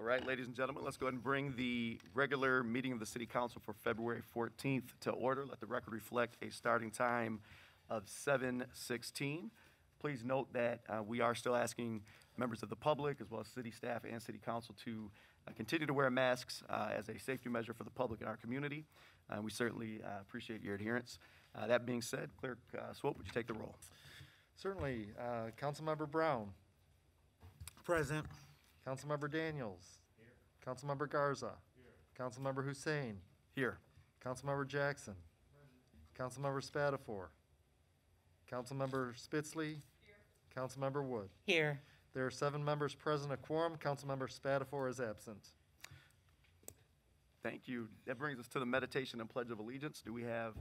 All right, ladies and gentlemen, let's go ahead and bring the regular meeting of the City Council for February 14th to order. Let the record reflect a starting time of 7:16. Please note that uh, we are still asking members of the public, as well as city staff and city council, to uh, continue to wear masks uh, as a safety measure for the public in our community. Uh, We certainly uh, appreciate your adherence. Uh, That being said, Clerk uh, Swope, would you take the roll? Certainly. Uh, Councilmember Brown. Present. Councilmember Daniels. Councilmember Garza. Councilmember Hussain. Here. Councilmember Jackson. Councilmember Spadafore. Councilmember Spitzley. Councilmember Wood. Here. There are seven members present, a quorum. Councilmember Spadafore is absent. Thank you. That brings us to the meditation and pledge of allegiance. Do we have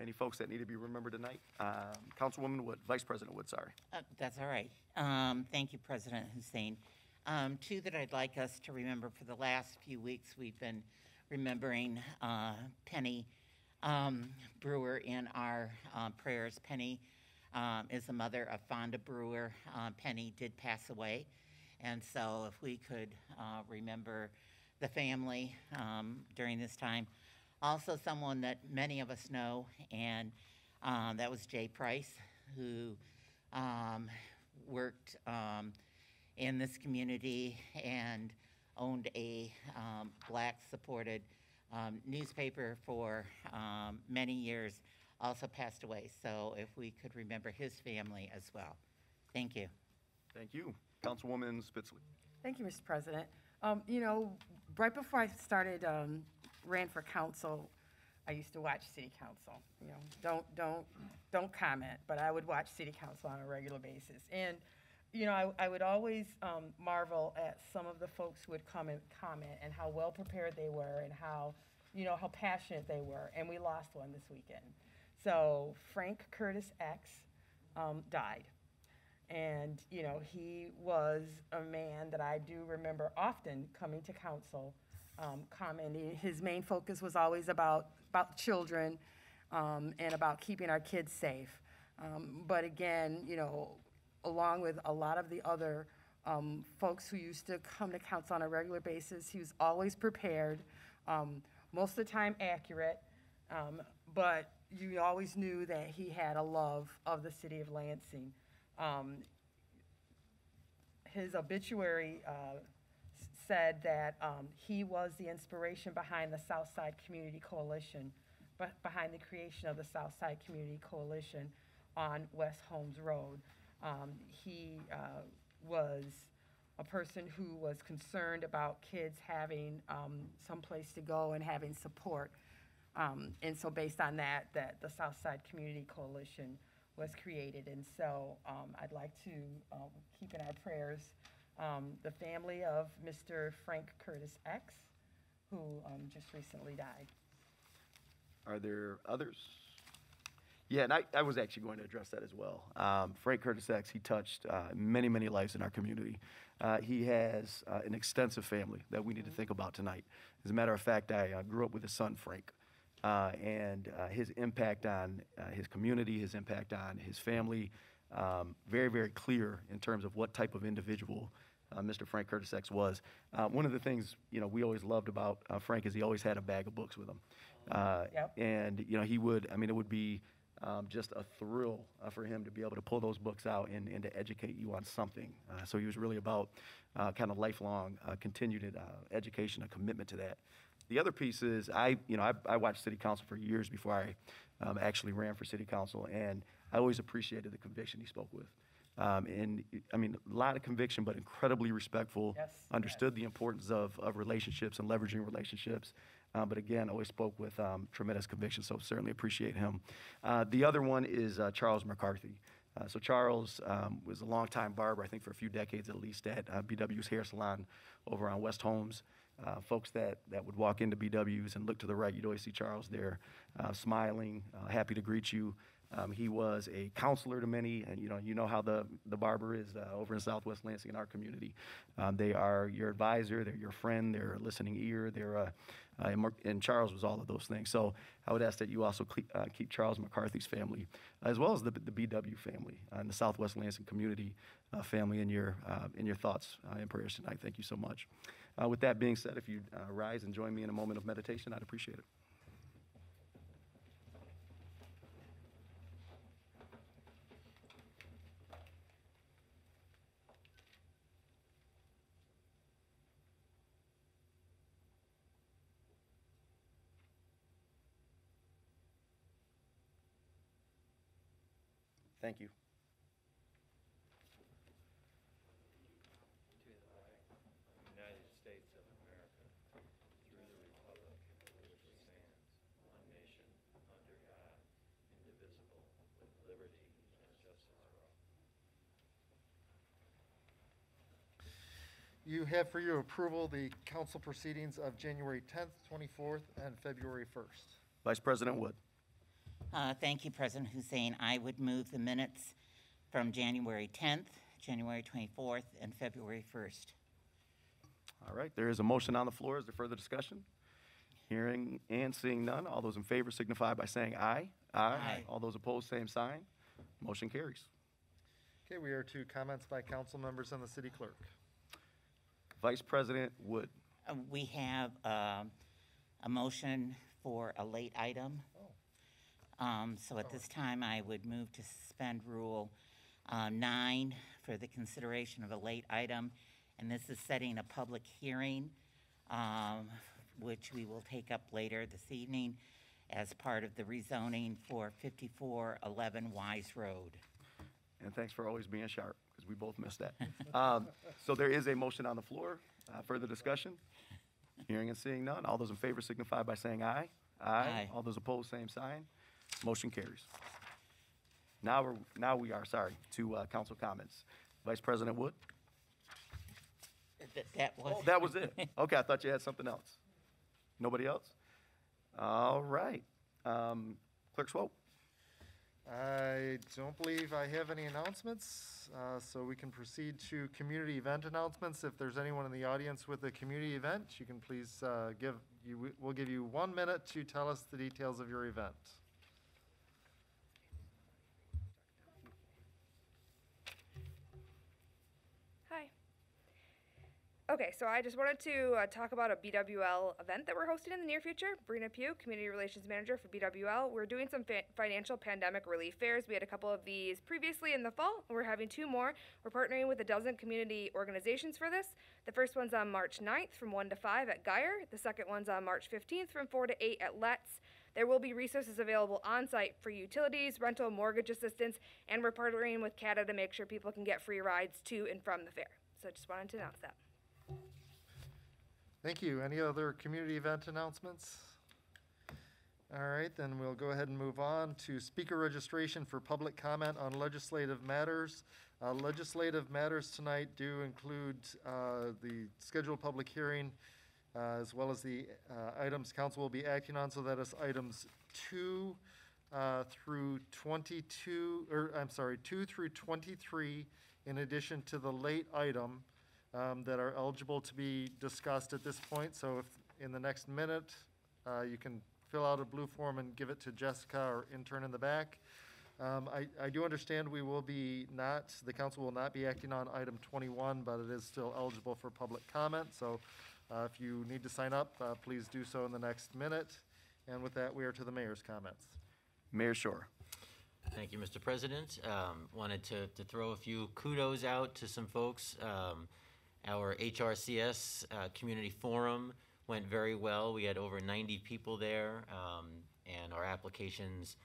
any folks that need to be remembered tonight? Um, Councilwoman Wood, Vice President Wood, sorry. Uh, That's all right. Um, Thank you, President Hussain. Um, Two that I'd like us to remember for the last few weeks, we've been remembering uh, Penny um, Brewer in our uh, prayers. Penny um, is the mother of Fonda Brewer. Uh, Penny did pass away, and so if we could uh, remember the family um, during this time. Also, someone that many of us know, and um, that was Jay Price, who um, worked um, in this community and owned a um, black supported um, newspaper for um, many years, also passed away. So, if we could remember his family as well. Thank you. Thank you. Councilwoman Spitzley. Thank you, Mr. President. Um, You know, right before I started, um, ran for council, I used to watch city council. You know, don't, don't, don't comment, but I would watch city council on a regular basis. And, you know, I, I would always um, marvel at some of the folks who would come and comment and how well-prepared they were and how, you know, how passionate they were. And we lost one this weekend. So Frank Curtis X um, died. And, you know, he was a man that I do remember often coming to council, um, commenting. His main focus was always about, about children um, and about keeping our kids safe. Um, but again, you know, along with a lot of the other um, folks who used to come to council on a regular basis, he was always prepared, um, most of the time accurate, um, but you always knew that he had a love of the city of Lansing. Um, his obituary uh, said that um, he was the inspiration behind the Southside Community Coalition, but behind the creation of the Southside Community Coalition on West Holmes Road. Um, he uh, was a person who was concerned about kids having um, someplace to go and having support. Um, and so based on that, that the Southside Community Coalition was created. And so um, I'd like to um, keep in our prayers um, the family of Mr. Frank Curtis X, who um, just recently died. Are there others? Yeah, and I, I was actually going to address that as well. Um, Frank Curtis X, he touched uh, many, many lives in our community. Uh, he has uh, an extensive family that we need to think about tonight. As a matter of fact, I uh, grew up with his son, Frank. Uh, and uh, his impact on uh, his community, his impact on his family, um, very, very clear in terms of what type of individual uh, Mr. Frank Curtis X was. Uh, one of the things you know we always loved about uh, Frank is he always had a bag of books with him, uh, Yep. and you know he would. I mean, it would be um, just a thrill uh, for him to be able to pull those books out and, and to educate you on something. Uh, so he was really about uh, kind of lifelong, uh, continued uh, education, a commitment to that. The other piece is I, you know, I, I watched city council for years before I um, actually ran for city council, and I always appreciated the conviction he spoke with. Um, and I mean, a lot of conviction, but incredibly respectful. Yes, Understood the importance of, of relationships and leveraging relationships. Uh, but again, always spoke with um, tremendous conviction, so certainly appreciate him. Uh, the other one is uh, Charles McCarthy. Uh, so Charles um, was a longtime barber, I think for a few decades at least, at uh, BW's Hair Salon over on West Holmes. Uh, folks that, that would walk into BW's and look to the right, you'd always see Charles there, smiling, happy to greet you. Um, he was a counselor to many, and you know, you know how the, the barber is uh, over in Southwest Lansing in our community. Um, they are your advisor, they're your friend, they're a listening ear, they're uh, uh, and, Mark, and Charles was all of those things. So I would ask that you also cle- uh, keep Charles McCarthy's family, as well as the, the BW family uh, and the Southwest Lansing community uh, family in your uh, in your thoughts and prayers tonight. Thank you so much. With that being said, if you rise and join me in a moment of meditation, I'd appreciate it. Thank you. United States of America, through the republic for which it stands, one nation, under God, indivisible, with liberty and justice for all. You have for your approval the council proceedings of January 10th, 24th, and February 1st. Vice President Wood. Uh, Thank you, President Hussain. I would move the minutes from January 10th, January 24th, and February 1st. All right, there is a motion on the floor. Is there further discussion? Hearing and seeing none. All those in favor signify by saying aye. Aye. All those opposed, same sign. Motion carries. Okay, we are to comments by council members and the city clerk. Vice President Wood. Uh, We have um, a motion for a late item. Um, So at this time, I would move to suspend Rule uh, 9 for the consideration of a late item. And this is setting a public hearing, um, which we will take up later this evening as part of the rezoning for 5411 Wise Road. And thanks for always being sharp, because we both missed that. Um, So there is a motion on the floor. Uh, Further discussion? Hearing and seeing none. All those in favor signify by saying aye. Aye. All those opposed, same sign. Motion carries. Now we're, now we are, sorry, to uh, council comments. Vice President Wood? Th- That was. Oh, that was it. Okay, I thought you had something else. Nobody else? All right. Um, Clerk Swope? I don't believe I have any announcements, uh, so we can proceed to community event announcements. If there's anyone in the audience with a community event, you can please uh, give, you, we'll give you one minute to tell us the details of your event. Okay, so I just wanted to uh, talk about a BWL event that we're hosting in the near future. Brina Pugh, Community Relations Manager for BWL. We're doing some fa- financial pandemic relief fairs. We had a couple of these previously in the fall, we're having two more. We're partnering with a dozen community organizations for this. The first one's on March 9th from 1 to 5 at Gier. The second one's on March 15th from 4 to 8 at Letts. There will be resources available on site for utilities, rental, mortgage assistance, and we're partnering with CATA to make sure people can get free rides to and from the fair. So I just wanted to announce that. Thank you. Any other community event announcements? All right, then we'll go ahead and move on to speaker registration for public comment on legislative matters. Uh, Legislative matters tonight do include uh, the scheduled public hearing uh, as well as the uh, items council will be acting on, so that is items two uh, through 22, or I'm sorry, two through 23, in addition to the late item um, that are eligible to be discussed at this point. So if, in the next minute, uh, you can fill out a blue form and give it to Jessica or intern in the back. Um, I, I do understand we will be not, the council will not be acting on item 21, but it is still eligible for public comment. So uh, if you need to sign up, uh, please do so in the next minute. And with that, we are to the mayor's comments. Mayor Schor. Thank you, Mr. President. Um, Wanted to, to throw a few kudos out to some folks. Um, Our HRCS uh, Community Forum went very well. We had over 90 people there, um, and our applications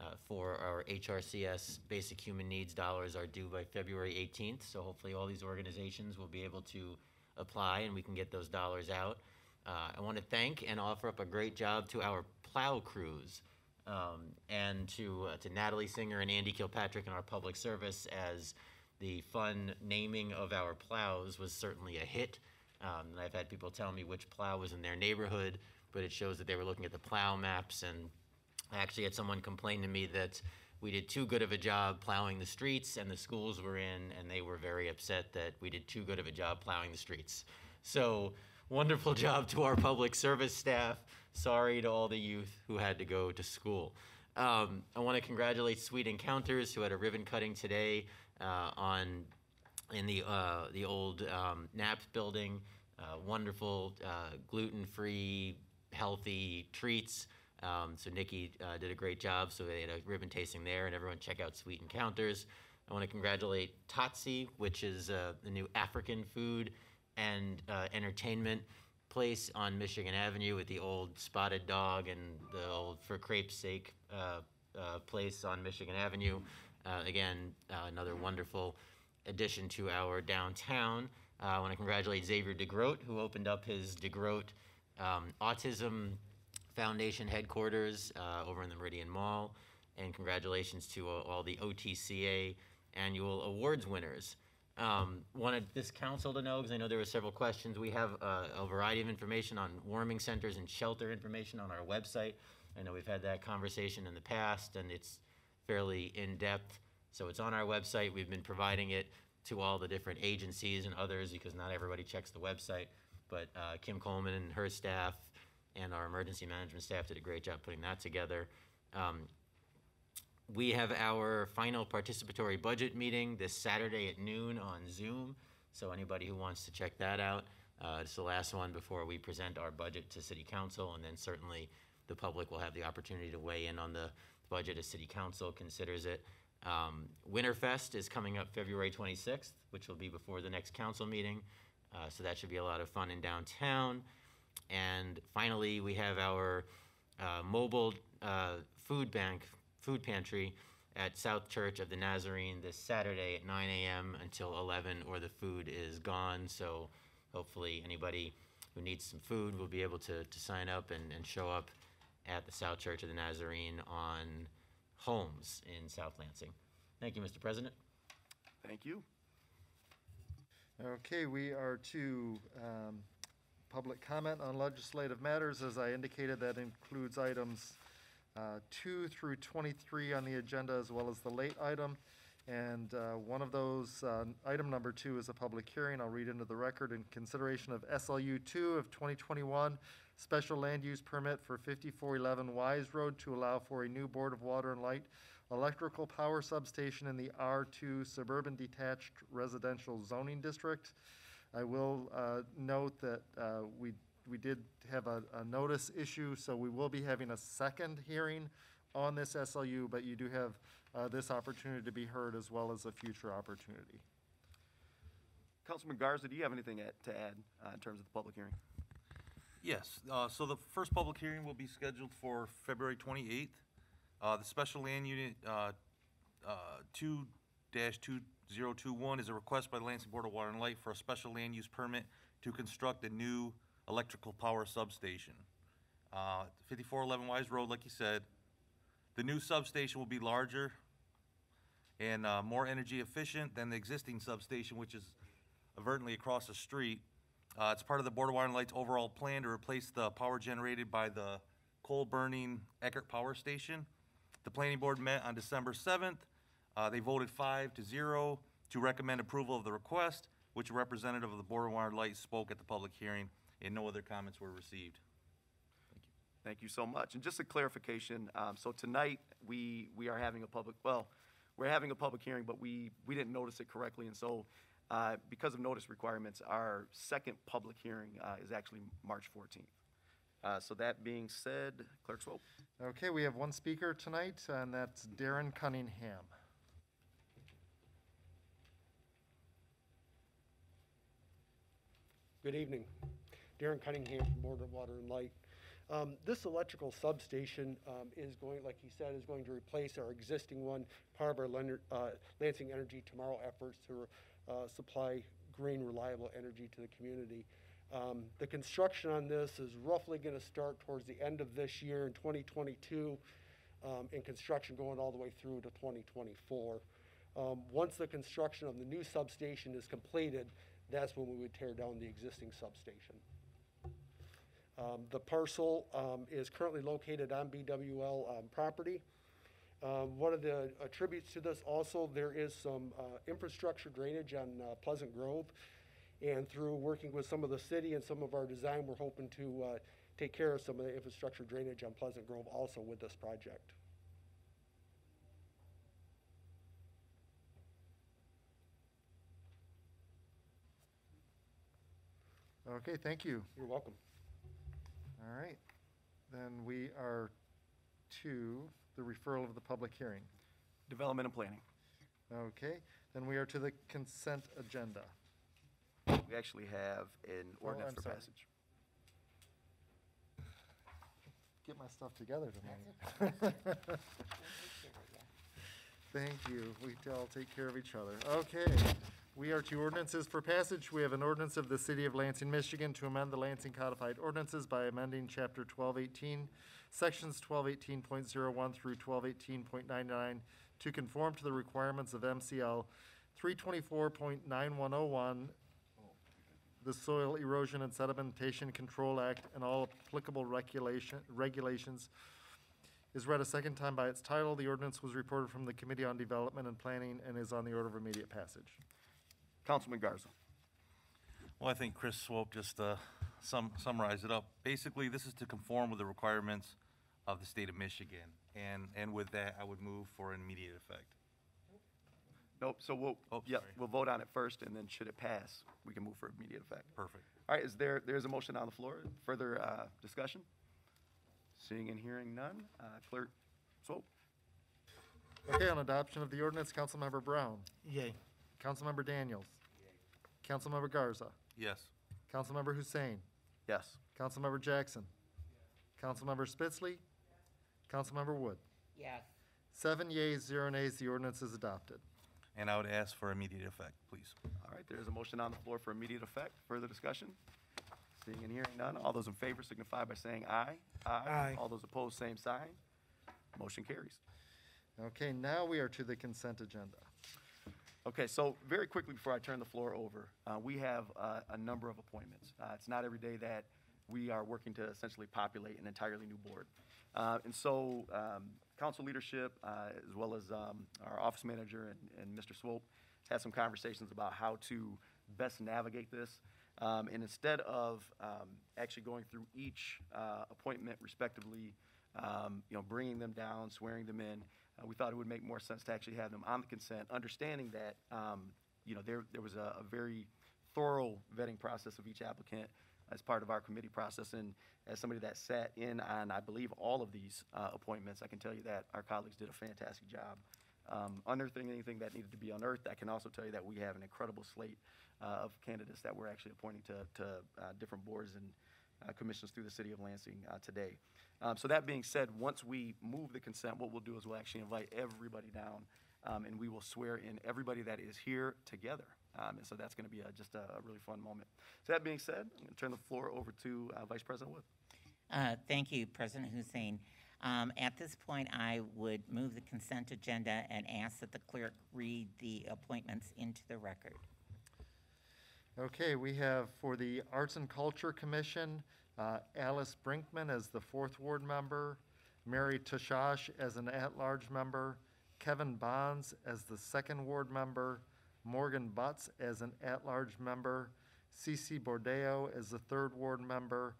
uh, for our HRCS Basic Human Needs dollars are due by February 18th. So hopefully, all these organizations will be able to apply, and we can get those dollars out. Uh, I want to thank and offer up a great job to our plow crews um, and to, uh, to Natalie Singer and Andy Kilpatrick in our public service as the fun naming of our plows was certainly a hit. Um, and I've had people tell me which plow was in their neighborhood, but it shows that they were looking at the plow maps. And I actually had someone complain to me that we did too good of a job plowing the streets and the schools were in, and they were very upset that we did too good of a job plowing the streets. So wonderful job to our public service staff. Sorry to all the youth who had to go to school. Um, I want to congratulate Sweet Encounters who had a ribbon cutting today on in the uh, the old um, building. uh, wonderful uh, gluten-free, healthy treats. Um, so Nikki uh, did a great job. So they had a ribbon tasting there, and everyone check out Sweet Encounters. I want to congratulate Tatsi, which is uh, the new African food and uh, entertainment place on Michigan Avenue with the old spotted dog and the old for crepe's sake uh, uh, place on Michigan Avenue. Uh, again, uh, another wonderful addition to our downtown. Uh, I want to congratulate Xavier DeGroat, who opened up his DeGroat um, Autism Foundation headquarters uh, over in the Meridian Mall. And congratulations to all, the OTCA annual awards winners. Um, wanted this council to know, because I know there were several questions, we have uh, a variety of information on warming centers and shelter information on our website. I know we've had that conversation in the past, and it's fairly in-depth. So it's on our website. We've been providing it to all the different agencies and others, because not everybody checks the website. But uh, Kim Coleman and her staff and our emergency management staff did a great job putting that together. Um, we have our final participatory budget meeting this Saturday at noon on Zoom. So anybody who wants to check that out, uh, it's the last one before we present our budget to city council. And then certainly the public will have the opportunity to weigh in on the budget as city council considers it. Um, Winterfest is coming up February 26th, which will be before the next council meeting. Uh, so that should be a lot of fun in downtown. And finally, we have our uh, mobile uh, food bank, food pantry at South Church of the Nazarene this Saturday at 9 a.m. until 11, or the food is gone. So hopefully, anybody who needs some food will be able to, to sign up and, and show up at the South Church of the Nazarene on Holmes in South Lansing. Thank you, Mr. President. Thank you. Okay, we are to um, public comment on legislative matters. As I indicated, that includes items uh, 2 through 23 on the agenda, as well as the late item. And uh, one of those, uh, item number two is a public hearing. I'll read into the record in consideration of SLU 2 of 2021, special land use permit for 5411 Wise Road to allow for a new Board of Water and Light electrical power substation in the R2 Suburban Detached Residential Zoning District. I will uh, note that uh, we, we did have a, a notice issue, so we will be having a second hearing on this SLU, but you do have uh, this opportunity to be heard as well as a future opportunity. Councilman Garza, do you have anything at- to add uh, in terms of the public hearing? Yes, uh, so the first public hearing will be scheduled for February 28th. Uh, The special land unit uh, uh, 2-2021 is a request by the Lansing Board of Water and Light for a special land use permit to construct a new electrical power substation. Uh, 5411 Wise Road, like you said. The new substation will be larger and uh, more energy efficient than the existing substation, which is avertently across the street. Uh, It's part of the Board of Water and Light's overall plan to replace the power generated by the coal-burning Eckert Power Station. The planning board met on December 7th. Uh, They voted five to zero to recommend approval of the request, which a representative of the Board of Water and Light spoke at the public hearing, and no other comments were received. Thank you Thank you so much. And just a clarification, um, so tonight, we, we are having a public, well, we're having a public hearing, but we, we didn't notice it correctly. And so, uh, because of notice requirements, our second public hearing uh, is actually March 14th. Uh, So that being said, Clerk Swope. Okay, we have one speaker tonight, and that's Darren Cunningham. Good evening. Darren Cunningham from Board of Water and Light. Um, This electrical substation um, is going, like he said, is going to replace our existing one, part of our Leonard- uh, Lansing Energy Tomorrow efforts to uh, supply green, reliable energy to the community. Um, The construction on this is roughly going to start towards the end of this year in 2022, um, and construction going all the way through to 2024. Um, Once the construction of the new substation is completed, that's when we would tear down the existing substation. Um, The parcel um, is currently located on BWL um, property. Um, One of the attributes to this also, there is some uh, infrastructure drainage on uh, Pleasant Grove. And through working with some of the city and some of our design, we're hoping to uh, take care of some of the infrastructure drainage on Pleasant Grove also with this project. Okay, thank you. You're welcome. All right. Then we are to the referral of the public hearing. Development and planning. Okay, then we are to the consent agenda. We actually have an Oh, ordinance I'm for sorry. passage. Get my stuff together tonight. Thank you. We all take care of each other. Okay. We are to ordinances for passage. We have an ordinance of the City of Lansing, Michigan to amend the Lansing Codified Ordinances by amending Chapter 1218, Sections 1218.01 through 1218.99 to conform to the requirements of MCL 324.9101, the Soil Erosion and Sedimentation Control Act, and all applicable regulation, regulations is read a second time by its title. The ordinance was reported from the Committee on Development and Planning and is on the order of immediate passage. Councilman Garza. Well, I think Chris Swope just uh, sum- summarized it up. Basically, this is to conform with the requirements of the state of Michigan. And, and with that, I would move for an immediate effect. Nope, so we'll, Oh, yep, sorry. we'll vote on it first, and then should it pass, we can move for immediate effect. Perfect. All right, is there, there's a motion on the floor. Further uh, discussion? Seeing and hearing none. Uh, Clerk Swope. Okay, on adoption of the ordinance, Councilmember Brown. Yay. Councilmember Daniels. Yes. Councilmember Garza. Yes. Councilmember Hussain. Yes. Councilmember Jackson. Yes. Councilmember Spitzley. Councilmember Wood. Yes. Seven yeas, zero nays, the ordinance is adopted. And I would ask for immediate effect, please. All right, there is a motion on the floor for immediate effect. Further discussion? Seeing and hearing none. All those in favor signify by saying aye. Aye. All those opposed, same sign. Motion carries. Okay, now we are to the consent agenda. Okay, so very quickly before I turn the floor over, uh, we have uh, a number of appointments. Uh, It's not every day that we are working to essentially populate an entirely new board. Uh, And so, um, council leadership, uh, as well as um, our office manager and- and Mr. Swope, had some conversations about how to best navigate this. Um, And instead of um, actually going through each uh, appointment respectively, um, you know, bringing them down, swearing them in, uh, we thought it would make more sense to actually have them on the consent, understanding that, um, you know, there, there was a, a very thorough vetting process of each applicant as part of our committee process. And as somebody that sat in on, I believe, all of these uh, appointments, I can tell you that our colleagues did a fantastic job. Um, Unearthing anything that needed to be unearthed, I can also tell you that we have an incredible slate uh, of candidates that we're actually appointing to, to uh, different boards and uh, commissions through the city of Lansing uh, today. Um, So that being said, once we move the consent, what we'll do is we'll actually invite everybody down, um, and we will swear in everybody that is here together. Um, And so that's going to be a- just a a really fun moment. So that being said, I'm going to turn the floor over to uh, Vice President Wood. Uh, Thank you, President Hussain. Um, At this point, I would move the consent agenda and ask that the clerk read the appointments into the record. Okay, we have for the Arts and Culture Commission, uh, Alice Brinkman as the fourth ward member, Mary Tashash as an at-large member, Kevin Bonds as the second ward member, Morgan Butts as an at-large member, Cece Bordeo as the third ward member,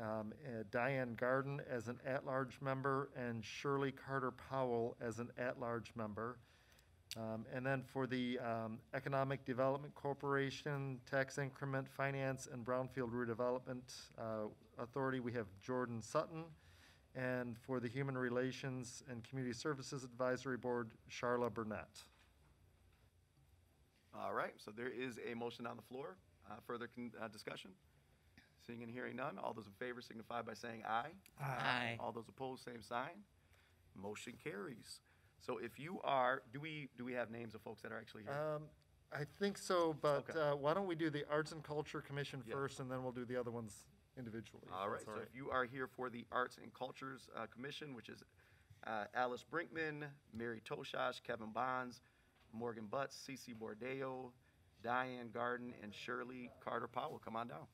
um, uh, Diane Garden as an at-large member, and Shirley Carter Powell as an at-large member. Um, And then for the um, Economic Development Corporation, Tax Increment Finance and Brownfield Redevelopment uh, Authority, we have Jordan Sutton. And for the Human Relations and Community Services Advisory Board, Charla Burnett. All right, so there is a motion on the floor. Uh, Further con- uh, discussion? Seeing and hearing none. All those in favor signify by saying aye. Aye. All those opposed, same sign. Motion carries. So if you are, do we, do we have names of folks that are actually here? Um, I think so, but Okay. uh, why don't we do the Arts and Culture Commission Yeah. first, and then we'll do the other ones individually. if All right, that's so if you are here for the Arts and Cultures uh, Commission, which is uh, Alice Brinkman, Mary Toshash, Kevin Bonds, Morgan Butts, Cece Bordeo, Diane Garden, and Shirley Carter Powell, come on down.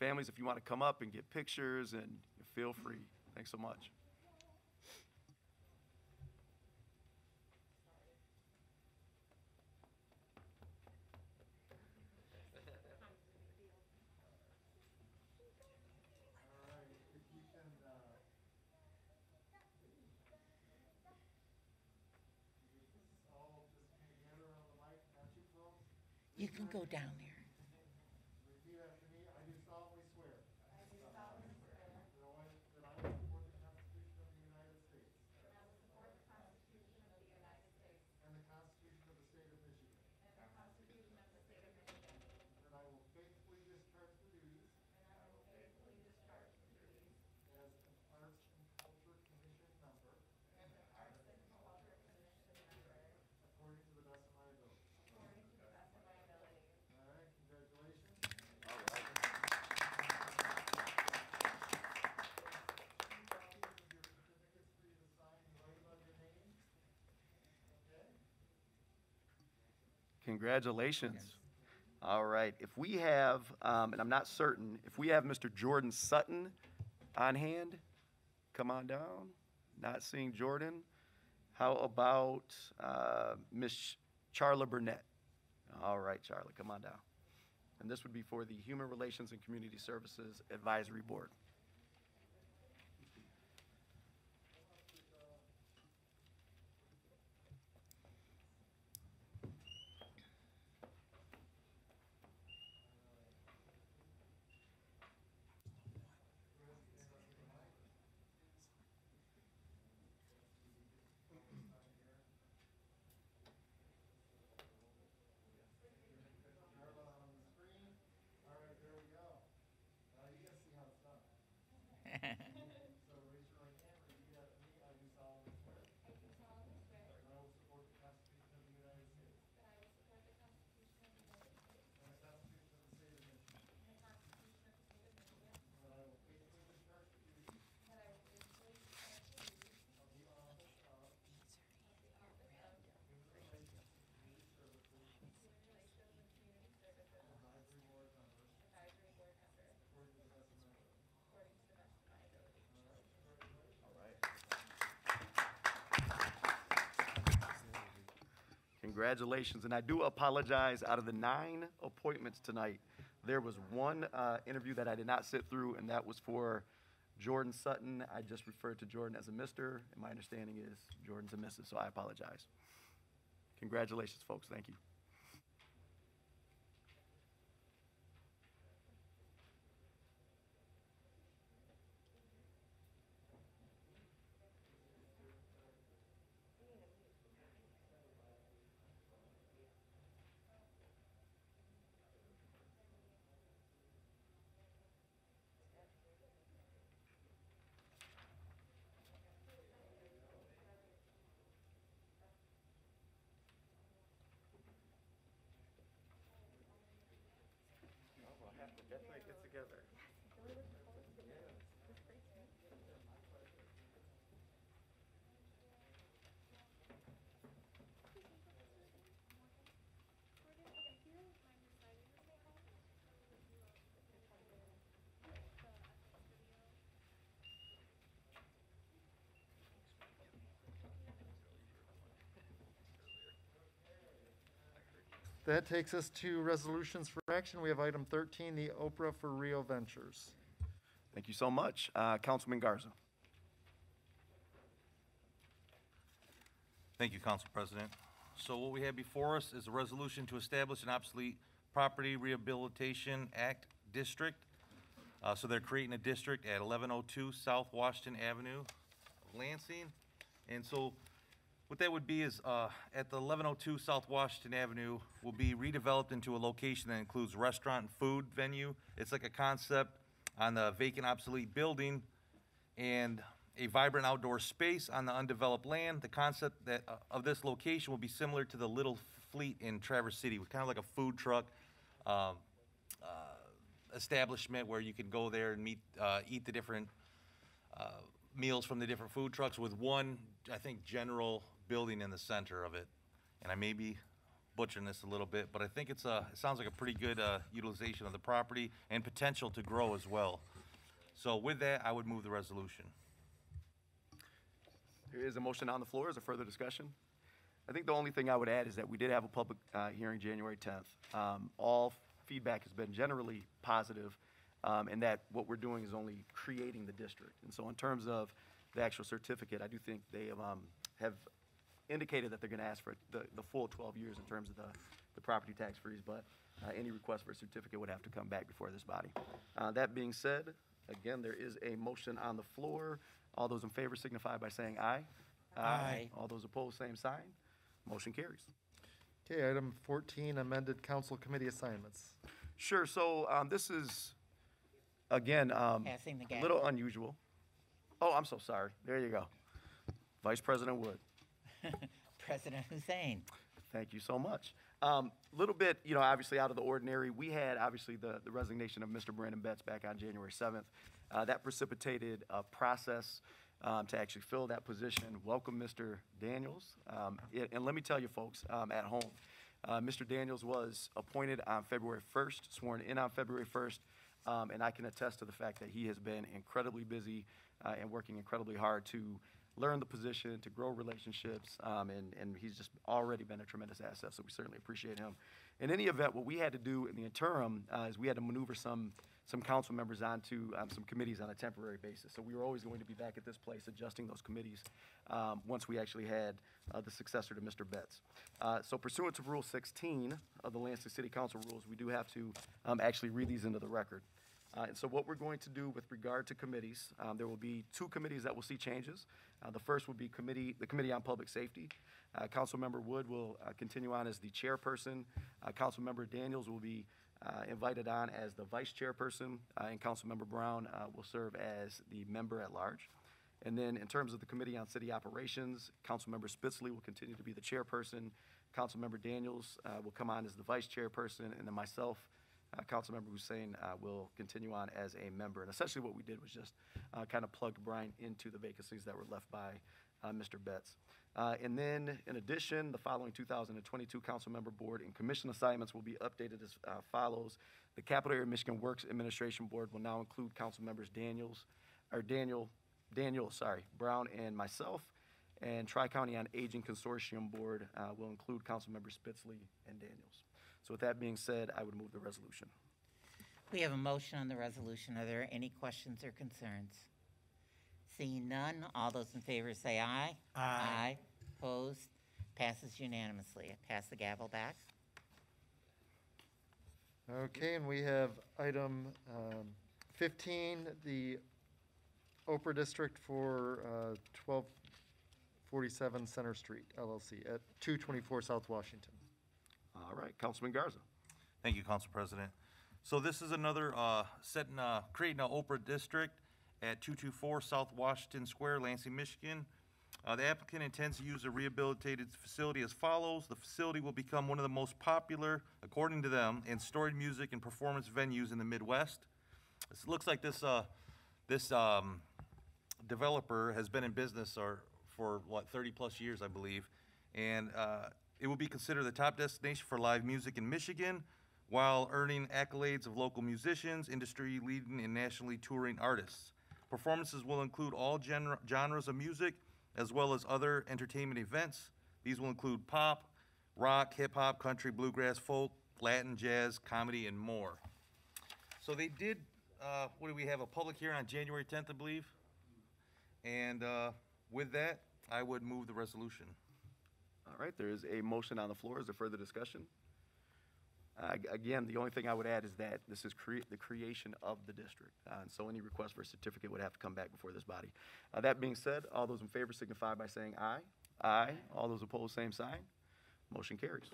families, if you want to come up and get pictures, and feel free. Thanks so much. You can go down there. Congratulations. All right, if we have, um, and I'm not certain, if we have Mr. Jordan Sutton on hand, come on down. Not seeing Jordan. How about uh, Miss Charla Burnett? All right, Charla, come on down. And this would be for the Human Relations and Community Services Advisory Board. All right, there we go. Now you can see how it's done. So raise your right hand, repeat after me. I do solemnly swear. I do solemnly swear. That I will support the Constitution of the United States. That I will support the Constitution of the United States. And the Constitution of the State of Michigan. And the Constitution of the State of Michigan. That I will faithfully discharge the duties. That I will faithfully discharge the duties. Of the office of. Of the office of. Human Relations and Community Services. Human Relations and Community Services. Advisory Board member. Advisory Board member. According to the best of my ability. According to the best of my ability. All right, congratulations. Congratulations, and I do apologize, out of the nine appointments tonight, there was one uh, interview that I did not sit through, and that was for Jordan Sutton. I just referred to Jordan as a Mister, and my understanding is Jordan's a Mrs., so I apologize. Congratulations, folks, thank you. That takes us to resolutions for action. We have item 13, the OPRA for Rio Ventures. Thank you so much. Uh, Councilman Garza. Thank you, Council President. So what we have before us is a resolution to establish an obsolete property rehabilitation act district. Uh, so they're creating a district at eleven oh two South Washington Avenue, Lansing. And so what that would be is, uh, at the eleven oh two South Washington Avenue will be redeveloped into a location that includes restaurant and food venue. It's like a concept on the vacant obsolete building and a vibrant outdoor space on the undeveloped land. The concept that, uh, of this location will be similar to the Little Fleet in Traverse City, with kind of like a food truck, um, uh, establishment where you can go there and meet, uh, eat the different, uh, meals from the different food trucks with one, I think, general building in the center of it. And I may be butchering this a little bit, but I think it's a, it sounds like a pretty good, uh, utilization of the property and potential to grow as well. So with that, I would move the resolution. There is a motion on the floor. Is there further discussion? I think the only thing I would add is that we did have a public uh, hearing January 10th. Um, All feedback has been generally positive, um, and that what we're doing is only creating the district. And so in terms of the actual certificate, I do think they have, um, have indicated that they're going to ask for the, the full 12 years in terms of the, the property tax freeze, but uh, any request for a certificate would have to come back before this body. Uh, That being said, again, there is a motion on the floor. All those in favor signify by saying aye. Aye. All those opposed, same sign. Motion carries. Okay, item 14, amended council committee assignments. Sure, so um, this is, again, um, Passing the a gavel. little unusual. Oh, I'm so sorry. There you go. Vice President Wood. President Hussain. Thank you so much. Um, little bit, you know, obviously out of the ordinary. We had obviously the, the resignation of Mr. Brandon Betz back on January 7th. Uh, that precipitated a process um, to actually fill that position. Welcome, Mr. Daniels. Um, and, and let me tell you, folks, um, at home, uh, Mr. Daniels was appointed on February 1st, sworn in on February 1st, um, and I can attest to the fact that he has been incredibly busy uh, and working incredibly hard to learn the position, to grow relationships, um, and, and he's just already been a tremendous asset, so we certainly appreciate him. In any event, what we had to do in the interim uh, is we had to maneuver some, some council members onto um, some committees on a temporary basis. So we were always going to be back at this place adjusting those committees um, once we actually had uh, the successor to Mr. Betz. Uh, so pursuant to Rule 16 of the Lansing City Council rules, we do have to um, actually read these into the record. Uh, And so what we're going to do with regard to committees, um, there will be two committees that will see changes. Uh, The first will be committee, the Committee on Public Safety. Uh, Councilmember Wood will uh, continue on as the chairperson. Uh, Councilmember Daniels will be uh, invited on as the vice chairperson, and Councilmember Brown will serve as the member at large. And then in terms of the Committee on City Operations, Councilmember Spitzley will continue to be the chairperson. Councilmember Daniels will come on as the vice chairperson, and then myself, uh, Councilmember Hussain, uh, will continue on as a member. And essentially what we did was just uh, kind of plugged Brian into the vacancies that were left by uh, Mr. Betz. Uh, And then, in addition, the following 2022 Councilmember Board and Commission assignments will be updated as uh, follows. The Capital Area Michigan Works Administration Board will now include council members Daniels, or Daniel, Daniel, sorry, Brown and myself. And Tri-County on Aging Consortium Board will include council members Spitzley and Daniels. So with that being said, I would move the resolution. We have a motion on the resolution. Are there any questions or concerns? Seeing none, all those in favor say aye. Aye. Opposed? Passes unanimously. I pass the gavel back. Okay, and we have item um, 15, the OPRA District for uh, 1247 Center Street LLC at 224 South Washington. All right, Councilman Garza. Thank you, Council President. So this is another, uh, setting, uh, creating an OPRA district at two-two-four South Washington Square, Lansing, Michigan. Uh, the applicant intends to use a rehabilitated facility as follows. The facility will become one of the most popular, according to them, and storied music and performance venues in the Midwest. It looks like this, uh, this, um, developer has been in business or, for what, thirty-plus years, I believe. And, uh, it will be considered the top destination for live music in Michigan while earning accolades of local musicians, industry-leading and nationally touring artists. Performances will include all genre- genres of music, as well as other entertainment events. These will include pop, rock, hip-hop, country, bluegrass, folk, Latin, jazz, comedy, and more. So they did, uh, what do we have, a public hearing on January 10th, I believe? And uh, with that, I would move the resolution. All right, there is a motion on the floor. Is there further discussion? Uh, Again, the only thing I would add is that this is crea- the creation of the district. Uh, And so any request for a certificate would have to come back before this body. Uh, That being said, all those in favor signify by saying aye. Aye. All those opposed, same sign. Motion carries.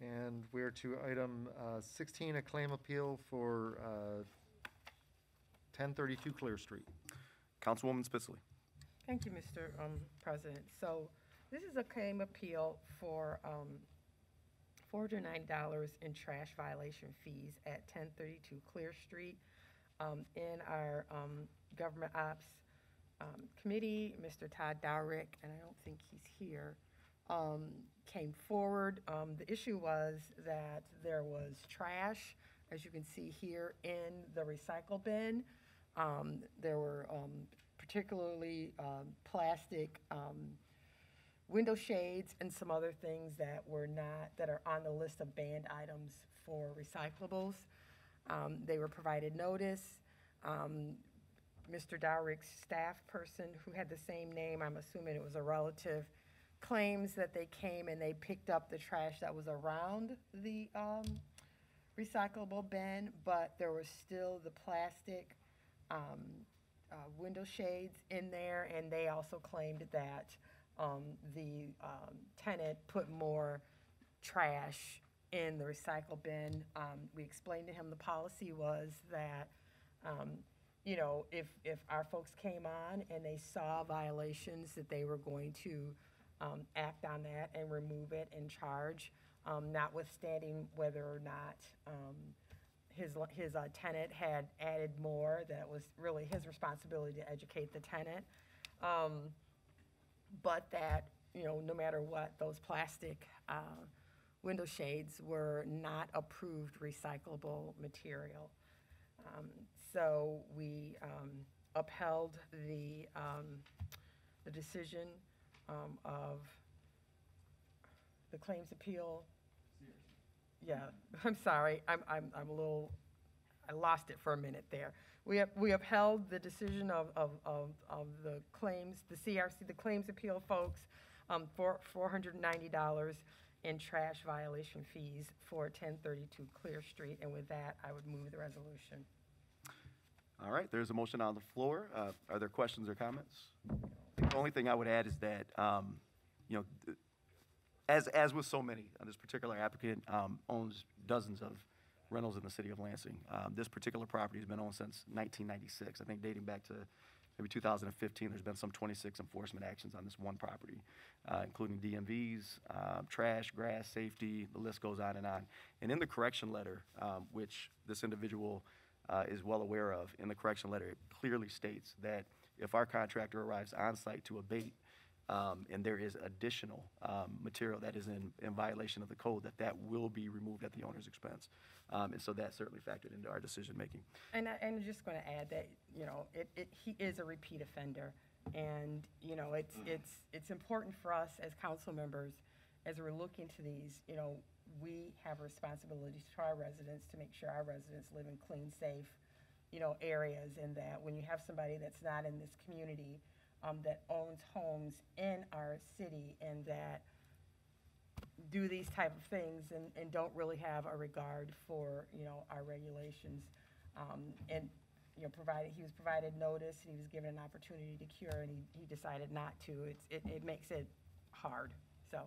And we're to item uh, 16, a claim appeal for uh, 1032 Clear Street. Councilwoman Spitzley. Thank you, Mr. um, President. So this is a claim appeal for um, $409 in trash violation fees at 1032 Clear Street. Um, In our um, Government Ops um, Committee, Mr. Todd Dowrick, and I don't think he's here, um, came forward. Um, The issue was that there was trash, as you can see here, in the recycle bin. There were particularly plastic window shades and some other things that were not, that are on the list of banned items for recyclables. Um, They were provided notice. Um, Mr. Dowrick's staff person, who had the same name, I'm assuming it was a relative, claims that they came and they picked up the trash that was around the um, recyclable bin, but there was still the plastic um, uh, window shades in there, and they also claimed that um, the um, tenant put more trash in the recycle bin. Um, we explained to him the policy was that, um, you know, if, if our folks came on and they saw violations, that they were going to um, act on that and remove it and charge, um, notwithstanding whether or not his, his uh, tenant had added more, that it was really his responsibility to educate the tenant. Um, but that, you know, no matter what, those plastic uh, window shades were not approved recyclable material. Um, So we um, upheld the, um, the decision um, of the claims appeal. Yeah, I'm sorry, I'm, I'm, I'm a little, I lost it for a minute there. We, up- we upheld the decision of, of, of, of the claims, the CRC, the claims appeal folks, um, for four hundred and ninety dollars in trash violation fees for ten thirty-two Clear Street, and with that, I would move the resolution. All right, there's a motion on the floor. Uh, Are there questions or comments? The only thing I would add is that, um, you know, as, as with so many, uh, this particular applicant um, owns dozens of rentals in the city of Lansing. Um, This particular property has been owned since 1996, I think dating back to maybe 2015. There's been some 26 enforcement actions on this one property, uh, including DMVs, uh, trash, grass, safety, the list goes on and on. And in the correction letter, um, which this individual uh, is well aware of, in the correction letter, it clearly states that if our contractor arrives on site to abate, um, and there is additional um, material that is in, in violation of the code, that that will be removed at the owner's expense. Um, And so that certainly factored into our decision-making. And I, and I'm just gonna add that, you know, it, it, he is a repeat offender. And, you know, it's, it's, it's important for us as council members, as we're looking to these, you know, we have responsibilities to our residents to make sure our residents live in clean, safe, you know, areas. And that when you have somebody that's not in this community, um, that owns homes in our city and that do these type of things and, and don't really have a regard for, you know, our regulations. Um, and, you know, provided, he was provided notice, and he was given an opportunity to cure, and he, he decided not to. It's, it, it makes it hard, so.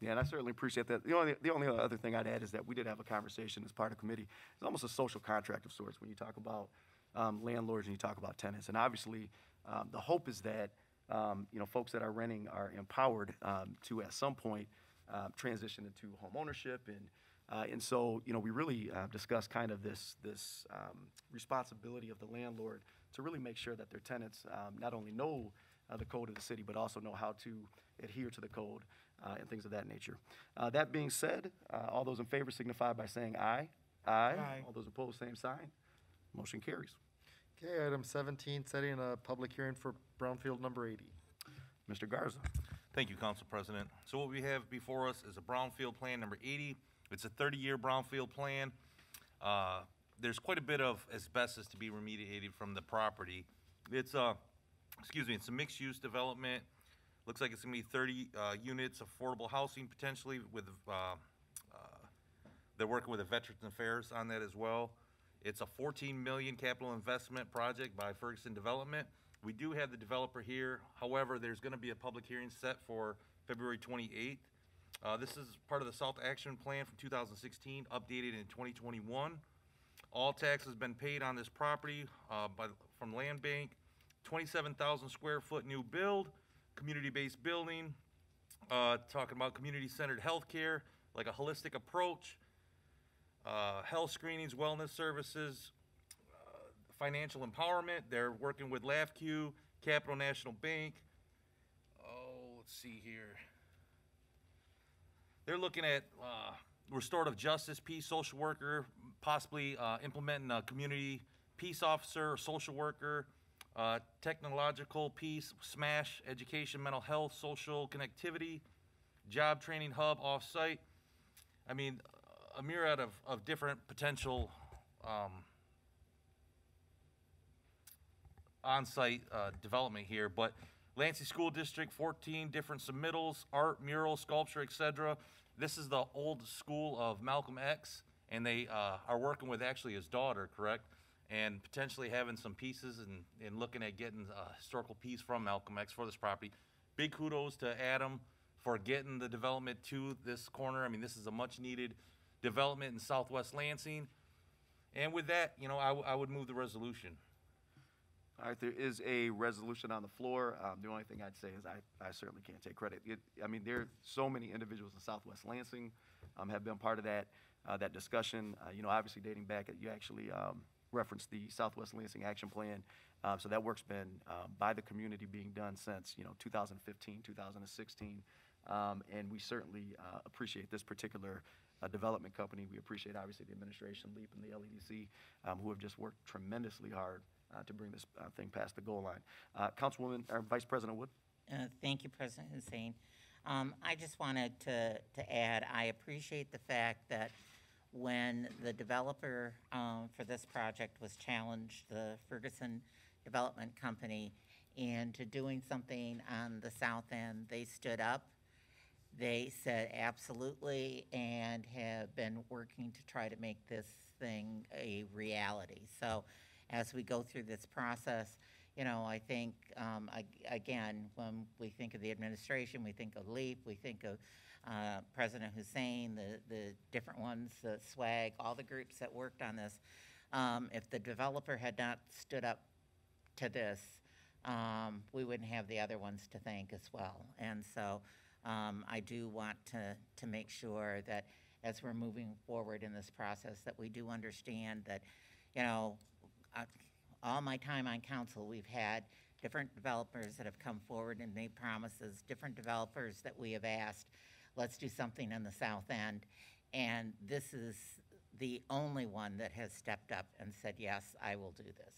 Yeah, and I certainly appreciate that. The only, the only other thing I'd add is that we did have a conversation as part of committee. It's almost a social contract of sorts when you talk about um, landlords and you talk about tenants. And obviously, um, the hope is that, um, you know, folks that are renting are empowered um, to, at some point, uh, transition into home ownership. And, uh, and so, you know, we really uh, discussed kind of this, this um, responsibility of the landlord to really make sure that their tenants um, not only know uh, the code of the city, but also know how to adhere to the code uh, and things of that nature. Uh, That being said, uh, all those in favor signify by saying aye. Aye. Aye. All those opposed, same sign. Motion carries. Okay, item seventeen, setting a public hearing for Brownfield number eighty. Mr. Garza. Thank you, Council President. So what we have before us is a brownfield plan number 80. It's a 30-year brownfield plan. Uh, There's quite a bit of asbestos to be remediated from the property. It's a, excuse me, it's a mixed-use development. Looks like it's gonna be 30 uh, units, affordable housing potentially with, uh, uh, they're working with the Veterans Affairs on that as well. It's a 14 million capital investment project by Ferguson Development. We do have the developer here. However, there's going to be a public hearing set for February 28th. Uh, This is part of the SALT Action Plan from 2016, updated in 2021. All taxes been paid on this property uh, by, from Land Bank. 27,000 square foot new build, community-based building, uh, talking about community-centered healthcare, like a holistic approach, uh, health screenings, wellness services, uh, financial empowerment. They're working with LAFCU, Capitol National Bank. Oh, let's see here. They're looking at uh, restorative justice, peace, social worker, possibly uh, implementing a community peace officer, social worker, uh, technological peace, SMASH, education, mental health, social connectivity, job training hub off-site. I mean, a myriad of, of different potential um, on-site uh, development here, but Lansing School District, 14 different submittals, art, mural, sculpture, etc. This is the old school of Malcolm X, and they uh, are working with actually his daughter, correct? And potentially having some pieces and, and looking at getting a historical piece from Malcolm X for this property. Big kudos to Adam for getting the development to this corner. I mean, this is a much-needed development in southwest Lansing. And with that, you know, I, w- I would move the resolution. All right, there is a resolution on the floor. Um, the only thing I'd say is I, I certainly can't take credit. It, I mean, there, are so many individuals in Southwest Lansing, um, have been part of that, uh, that discussion. Uh, you know, obviously dating back, you actually, um, referenced the Southwest Lansing Action Plan. Uh, so that work's been, um, by the community being done since, you know, 2015, 2016. Um, and we certainly, uh, appreciate this particular, uh, development company. We appreciate obviously the administration, LEAP and the LEDC, um, who have just worked tremendously hard, uh, to bring this, uh, thing past the goal line. Uh, Councilwoman, or Vice President Wood? Uh, Thank you, President Hussain. Um, I just wanted to, to add, I appreciate the fact that when the developer um, for this project was challenged, the Ferguson Development Company, into doing something on the south end, they stood up. They said absolutely and have been working to try to make this thing a reality. So as we go through this process, you know, I think, um, ag- again, when we think of the administration, we think of LEAP, we think of uh, President Hussain, the, the different ones, the SWAG, all the groups that worked on this. Um, If the developer had not stood up to this, um, we wouldn't have the other ones to thank as well. And so um, I do want to, to make sure that as we're moving forward in this process, that we do understand that, you know, uh, all my time on council, we've had different developers that have come forward and made promises, different developers that we have asked, let's do something in the south end. And this is the only one that has stepped up and said, yes, I will do this.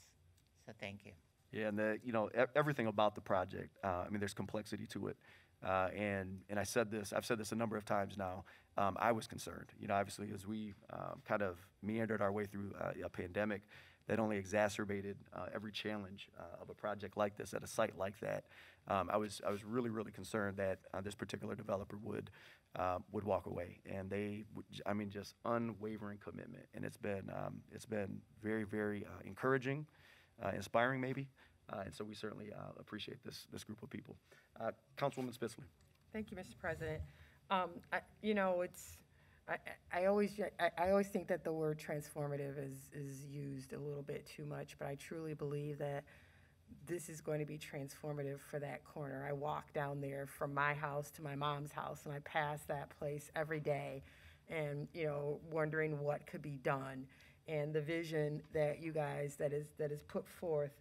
So thank you. Yeah, and the, you know, everything about the project, uh, I mean, there's complexity to it. Uh, and, and I said this, I've said this a number of times now. Um, I was concerned, you know, obviously as we, um, kind of meandered our way through uh, a pandemic that only exacerbated, uh, every challenge, uh, of a project like this at a site like that. Um, I was, I was really, really concerned that, uh, this particular developer would, uh, would walk away. And they, I mean, just unwavering commitment. And it's been, um, it's been very, very, encouraging inspiring maybe. Uh, and so we certainly uh, appreciate this, this group of people. Uh, Councilwoman Spitzley. Thank you, Mr. President. Um, I, you know, it's, I, I always, I, I always think that the word transformative is, is used a little bit too much, but I truly believe that this is going to be transformative for that corner. I walk down there from my house to my mom's house, and I pass that place every day, and, you know, wondering what could be done. And the vision that you guys, that is, that is put forth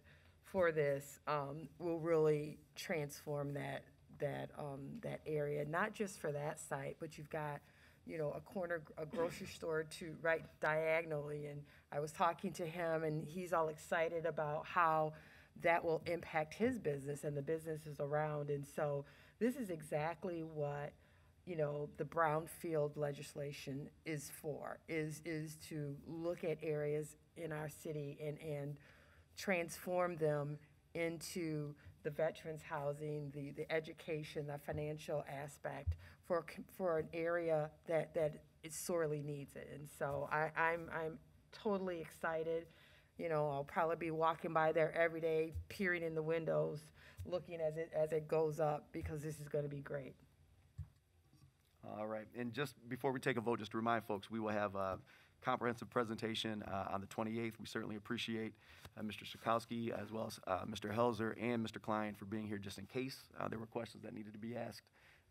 for this, um, will really transform that, that, um, that area, not just for that site, but you've got, you know, a corner, a grocery store to, right diagonally, and I was talking to him, and he's all excited about how that will impact his business and the businesses around, and so this is exactly what, you know, the brownfield legislation is for, is, is to look at areas in our city and, and transform them into the veterans housing, the, the education, the financial aspect for, for an area that, that is sorely needs it. And so I, I'm, I'm totally excited. You know, I'll probably be walking by there every day, peering in the windows, looking as it, as it goes up, because this is gonna be great. All right. And just before we take a vote, just to remind folks, we will have a comprehensive presentation uh, on the 28th. We certainly appreciate uh, Mr. Sikowski as well as uh, Mr. Helzer and Mr. Klein for being here just in case uh, there were questions that needed to be asked.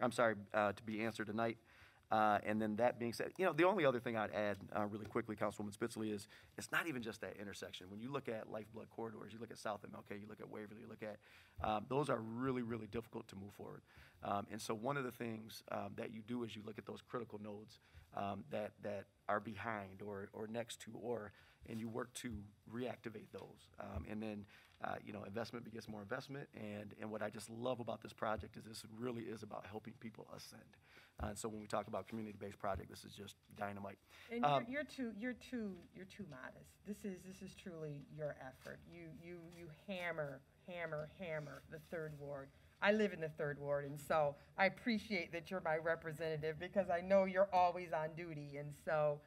I'm sorry, uh, to be answered tonight. And then that being said, you know, the only other thing I'd add really quickly, Councilwoman Spitzley, is it's not even just that intersection. When you look at lifeblood corridors, you look at South MLK, you look at Waverly, you look at, um, those are really, really difficult to move forward. Um, and so one of the things um, that you do is you look at those critical nodes um, that, that are behind or, or next to or, and you work to reactivate those. Um, and then, uh, you know, investment begets more investment. And, and what I just love about this project is this really is about helping people ascend. Uh, and so when we talk about community-based project, this is just dynamite. And Um, you're, you're too, you're too, you're too modest. This is, this is truly your effort. You, you, you hammer, hammer, hammer the third ward I live in the third ward, and so I appreciate that you're my representative because I know you're always on duty. And so,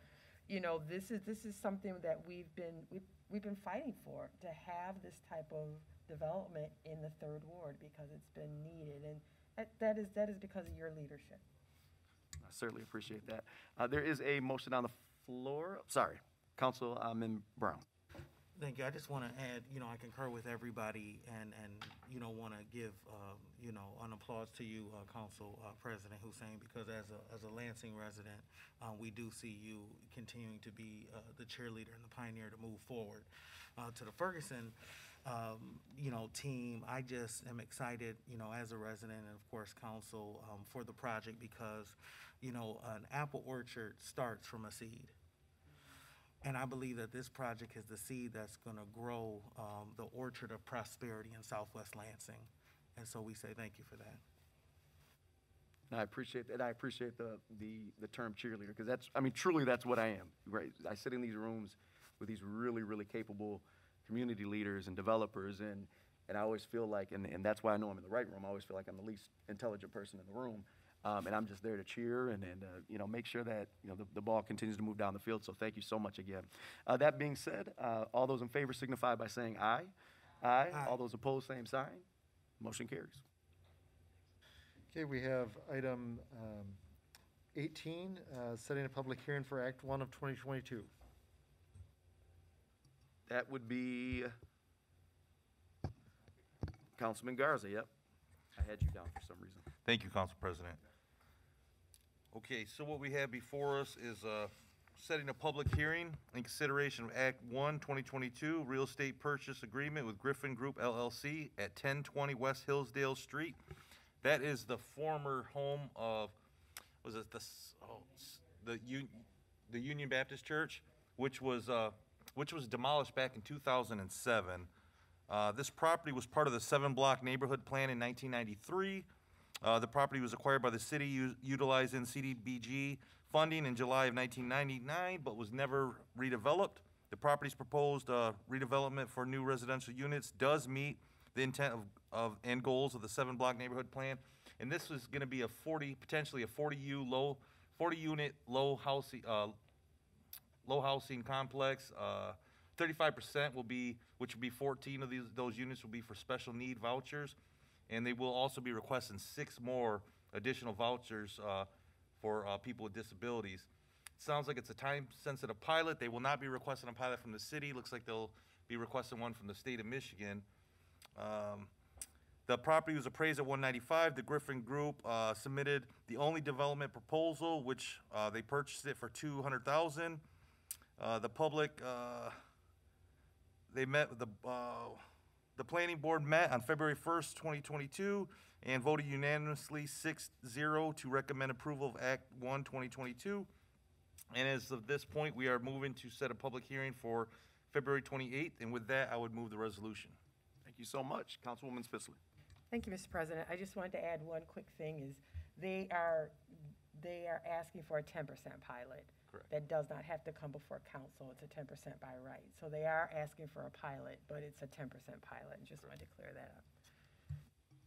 you know, this is, this is something that we've been, we've, we've been fighting for, to have this type of development in the third ward because it's been needed. And that, is, that is because of your leadership. I certainly appreciate that. Uh, There is a motion on the floor. Sorry, Councilman Brown. Thank you. I just want to add, you know, I concur with everybody and, and, you know, want to give, um, you know, an applause to you, uh, Council uh, President Hussain, because as a, as a Lansing resident, uh, we do see you continuing to be uh, the cheerleader and the pioneer to move forward. Uh, To the Ferguson, um, you know, team, I just am excited, you know, as a resident and of course, council, um, for the project because, you know, an apple orchard starts from a seed. And I believe that this project is the seed that's going to grow um, the orchard of prosperity in Southwest Lansing. And so we say thank you for that. And I appreciate that. I appreciate the, the, the term cheerleader because that's, I mean, truly that's what I am. Right? I sit in these rooms with these really, really capable community leaders and developers, and, and I always feel like, and, and that's why I know I'm in the right room. I always feel like I'm the least intelligent person in the room, um, and I'm just there to cheer and, and uh, you know make sure that you know the, the ball continues to move down the field. So thank you so much again. Uh, that being said, uh, all those in favor signify by saying aye. Aye. Aye. All those opposed, same sign. Motion carries. Okay, we have item um, 18, uh, setting a public hearing for Act 1 of 2022. That would be Councilman Garza, yep. I had you down for some reason. Thank you, Council President. Okay, so what we have before us is, uh, setting a public hearing in consideration of Act One, 2022, real estate purchase agreement with Griffin Group LLC at ten twenty West Hillsdale Street. That is the former home of, was it the, oh, the Un, the Union Baptist Church, which was, uh, which was demolished back in two thousand and seven. Uh, this property was part of the seven-block neighborhood plan in nineteen ninety-three. Uh, the property was acquired by the city u- utilizing CDBG funding in July of 1999, but was never redeveloped. The property's proposed uh, redevelopment for new residential units does meet the intent of, of, and goals of the seven-block neighborhood plan. And this is gonna be a 40, potentially a 40U low, 40-unit low housing, uh, low housing complex. Uh, Thirty-five percent will be, which will be fourteen of these, those units will be for special need vouchers. And they will also be requesting six more additional vouchers, uh, for, uh, people with disabilities. Sounds like it's a time-sensitive pilot. They will not be requesting a pilot from the city. Looks like they'll be requesting one from the state of Michigan. Um, the property was appraised at one ninety-five. The Griffin Group, uh, submitted the only development proposal, which, uh, they purchased it for two hundred thousand. Uh, the public, uh, they met with the, uh, the planning board met on February first, twenty twenty-two, and voted unanimously 6-0 to recommend approval of Act 1, 2022. And as of this point, we are moving to set a public hearing for February twenty-eighth, and with that, I would move the resolution. Thank you so much. Councilwoman Spitzley. Thank you, Mr. President. I just wanted to add one quick thing is they are, they are asking for a ten percent pilot. Correct. That does not have to come before council. It's a ten percent by right. So they are asking for a pilot, but it's a ten percent pilot, and just wanted to clear that up.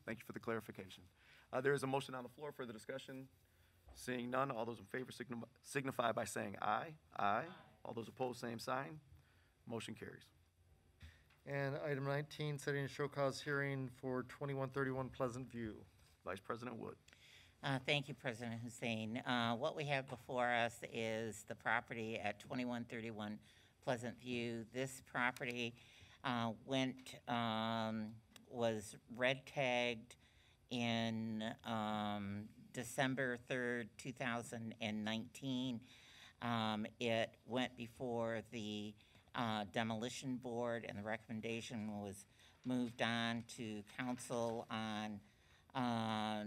Thank you for the clarification. Uh, There is a motion on the floor for the discussion. Seeing none, all those in favor signify- signify by saying aye. Aye. All those opposed, same sign. Motion carries. And item 19, setting a show cause hearing for 2131 Pleasant View. Vice President Wood. Uh, Thank you, President Hussain. Uh, What we have before us is the property at 2131 Pleasant View. This property uh, went, um, was red tagged in um, December 3rd, 2019. Um, It went before the uh, demolition board, and the recommendation was moved on to council on uh,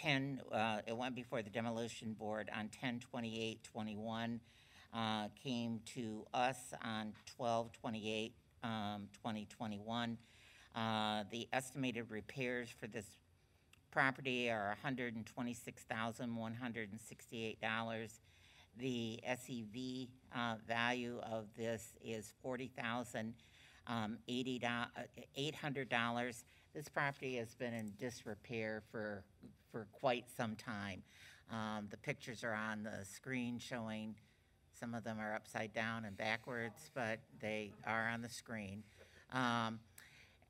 10, uh, it went before the demolition board on 10/28/21, uh, came to us on 12/28, um, 2021. Uh, The estimated repairs for this property are $126,168. The SEV uh, value of this is $40,080, uh, $800. this property has been in disrepair for, for quite some time. Um, The pictures are on the screen showing, some of them are upside down and backwards, but they are on the screen. Um,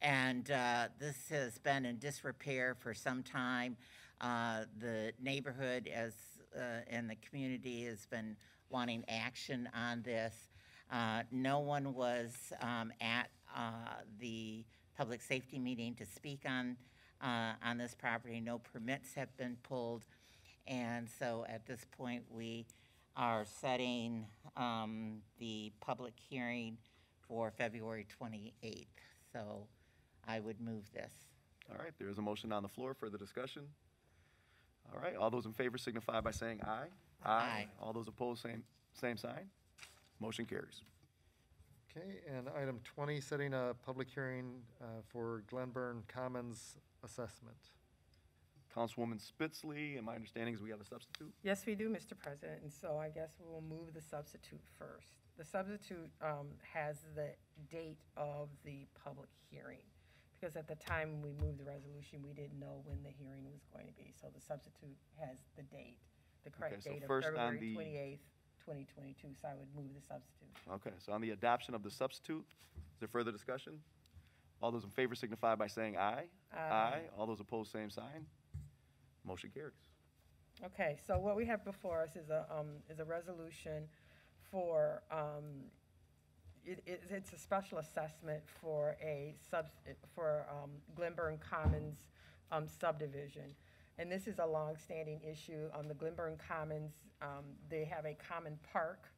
And uh, this has been in disrepair for some time. Uh, The neighborhood as, uh, and the community has been wanting action on this. Uh, No one was um, at uh, the public safety meeting to speak on, uh, on this property. No permits have been pulled. And so at this point, we are setting um, the public hearing for February 28th. So I would move this. All right, there is a motion on the floor. for the discussion? All right, all those in favor signify by saying aye. Aye. All those opposed, same, same sign. Motion carries. Okay, and item 20, setting a public hearing uh, for Glenburn Commons assessment. Councilwoman Spitzley, and my understanding is we have a substitute? Yes, we do, Mr. President, and so I guess we will move the substitute first. The substitute um, has the date of the public hearing, because at the time we moved the resolution, we didn't know when the hearing was going to be. So the substitute has the date, the correct Okay, so date of first on February the- 28th, 2022, so I would move the substitute. Okay, so on the adoption of the substitute, is there further discussion? All those in favor signify by saying aye. Aye. All those opposed, same sign. Motion carries. Okay, so what we have before us is a, um, is a resolution for, um, it, it, it's a special assessment for a sub, for, um, Glenburn Commons, um, subdivision. And this is a longstanding issue on the Glenburn Commons, um, they have a common park,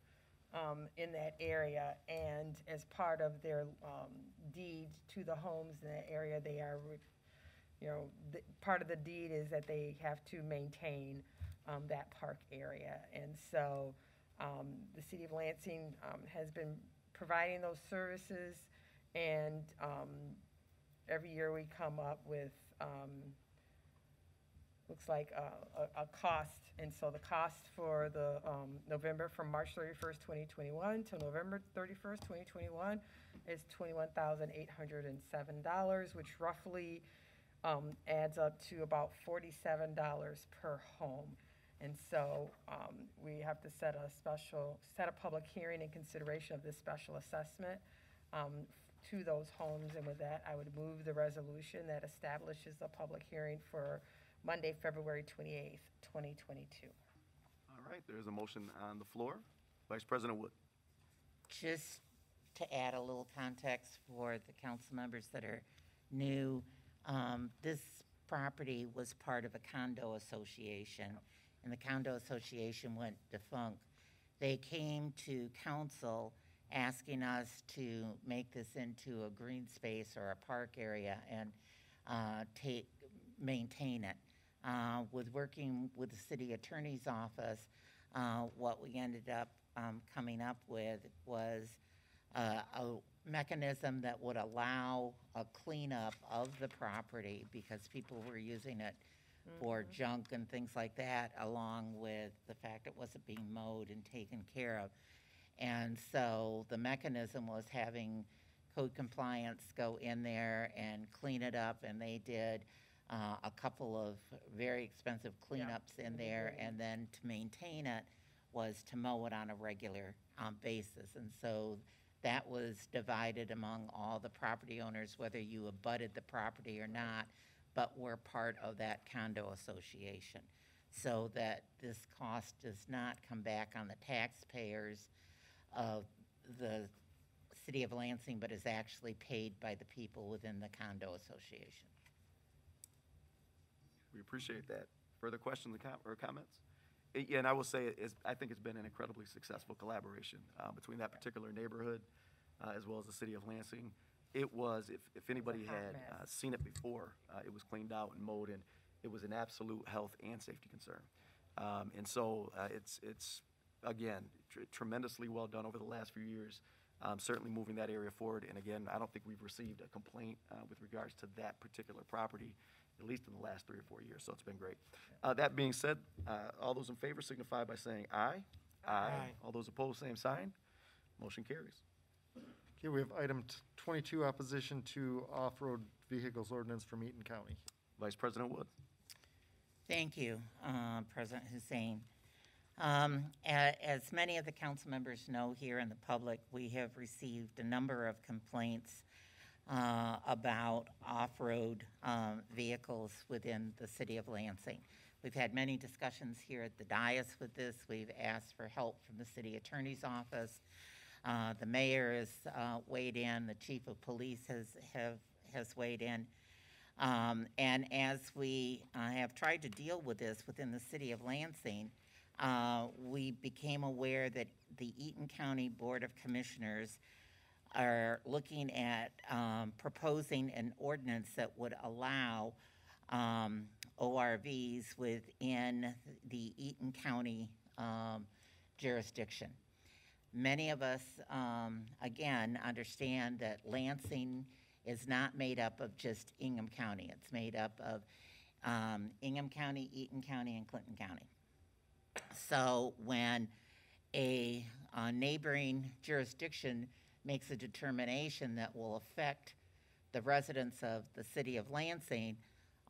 um, in that area, and as part of their, um, deed to the homes in that area, they are re- you know, the, part of the deed is that they have to maintain, um, that park area. And so, um, the city of Lansing, um, has been providing those services. And, um, every year we come up with, um, looks like a, a, cost. And so the cost for the, um, November, from March thirty-first, twenty twenty-one to November thirty-first, twenty twenty-one is twenty-one thousand eight hundred and seven dollars, which roughly, um, adds up to about forty-seven dollars per home. And so, um, we have to set a special, set a public hearing in consideration of this special assessment, um, to those homes. And with that, I would move the resolution that establishes a public hearing for Monday, February twenty-eighth, twenty twenty-two. All right, there is a motion on the floor. Vice President Wood. Just to add a little context for the council members that are new, um, this property was part of a condo association, and the condo association went defunct. They came to council asking us to make this into a green space or a park area and uh, take, maintain it. Uh, With working with the city attorney's office, uh, what we ended up um, coming up with was uh, a mechanism that would allow a cleanup of the property because people were using it for junk and things like that, along with the fact it wasn't being mowed and taken care of. And so the mechanism was having code compliance go in there and clean it up, and they did uh, a couple of very expensive cleanups in there, and then to maintain it was to mow it on a regular um, basis. And so that was divided among all the property owners, whether you abutted the property or not, but were part of that condo association. So that this cost does not come back on the taxpayers of the city of Lansing, but is actually paid by the people within the condo association. We appreciate that. Further questions or comments? Yeah, and I will say, is- I think it's been an incredibly successful collaboration uh, between that particular neighborhood uh, as well as the city of Lansing. It was, if, if anybody had uh, seen it before, it was cleaned out and mowed, and it was an absolute health and safety concern. Um, And so it's, it's, again, tr- tremendously well done over the last few years, um, certainly moving that area forward. And again, I don't think we've received a complaint with regards to that particular property, at least in the last three or four years, so it's been great. Uh, That being said, uh, all those in favor signify by saying aye. Aye. All those opposed, same sign. Motion carries. Okay, we have item t- 22, opposition to off-road vehicles ordinance from Eaton County. Vice President Wood. Thank you, uh, President Hussain. Um, As many of the council members know here in the public, we have received a number of complaints uh, about off-road um, vehicles within the city of Lansing. We've had many discussions here at the dais with this. We've asked for help from the city attorney's office. Uh, The mayor has uh, weighed in, the chief of police has, have, has weighed in. Um, and as we uh, have tried to deal with this within the city of Lansing, uh, we became aware that the Eaton County Board of Commissioners are looking at um, proposing an ordinance that would allow um, ORVs within the Eaton County um, jurisdiction. Many of us, um, again, understand that Lansing is not made up of just Ingham County. It's made up of um, Ingham County, Eaton County, and Clinton County. So when a uh, neighboring jurisdiction makes a determination that will affect the residents of the city of Lansing,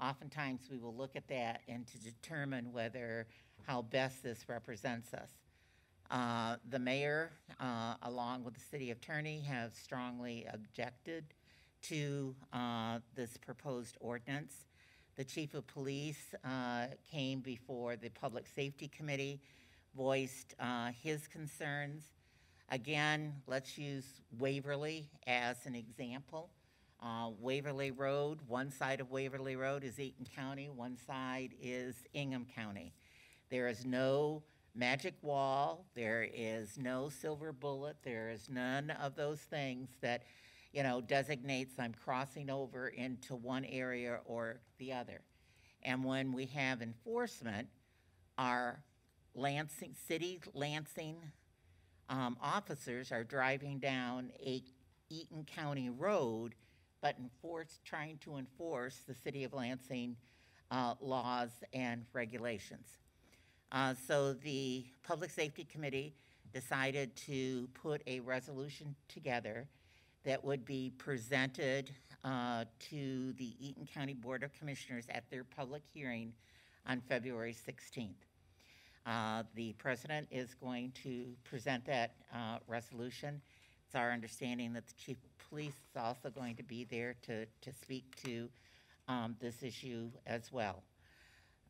oftentimes we will look at that and to determine whether, how best this represents us. Uh, The mayor, uh, along with the city attorney, have strongly objected to uh, this proposed ordinance. The chief of police uh, came before the Public Safety Committee, voiced uh, his concerns. Again, let's use Waverly as an example. Uh, Waverly Road, one side of Waverly Road is Eaton County, one side is Ingham County. There is no magic wall, there is no silver bullet, there is none of those things that, you know, designates I'm crossing over into one area or the other. And when we have enforcement, our Lansing, city Lansing um, officers are driving down a Eaton County road, but enforce, trying to enforce the city of Lansing uh, laws and regulations. Uh, So the Public Safety Committee decided to put a resolution together that would be presented uh, to the Eaton County Board of Commissioners at their public hearing on February 16th. Uh, The president is going to present that uh, resolution. It's our understanding that the chief of police is also going to be there to, to speak to um, this issue as well.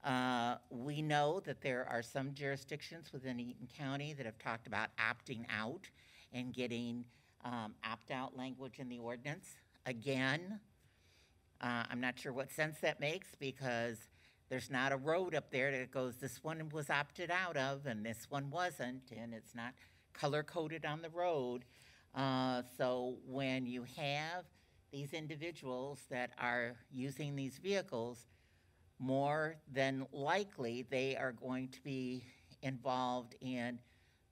Uh, We know that there are some jurisdictions within Eaton County that have talked about opting out and getting um, opt-out language in the ordinance. Again, uh, I'm not sure what sense that makes because there's not a road up there that goes, this one was opted out of and this one wasn't, and it's not color-coded on the road. Uh, So when you have these individuals that are using these vehicles, more than likely, they are going to be involved in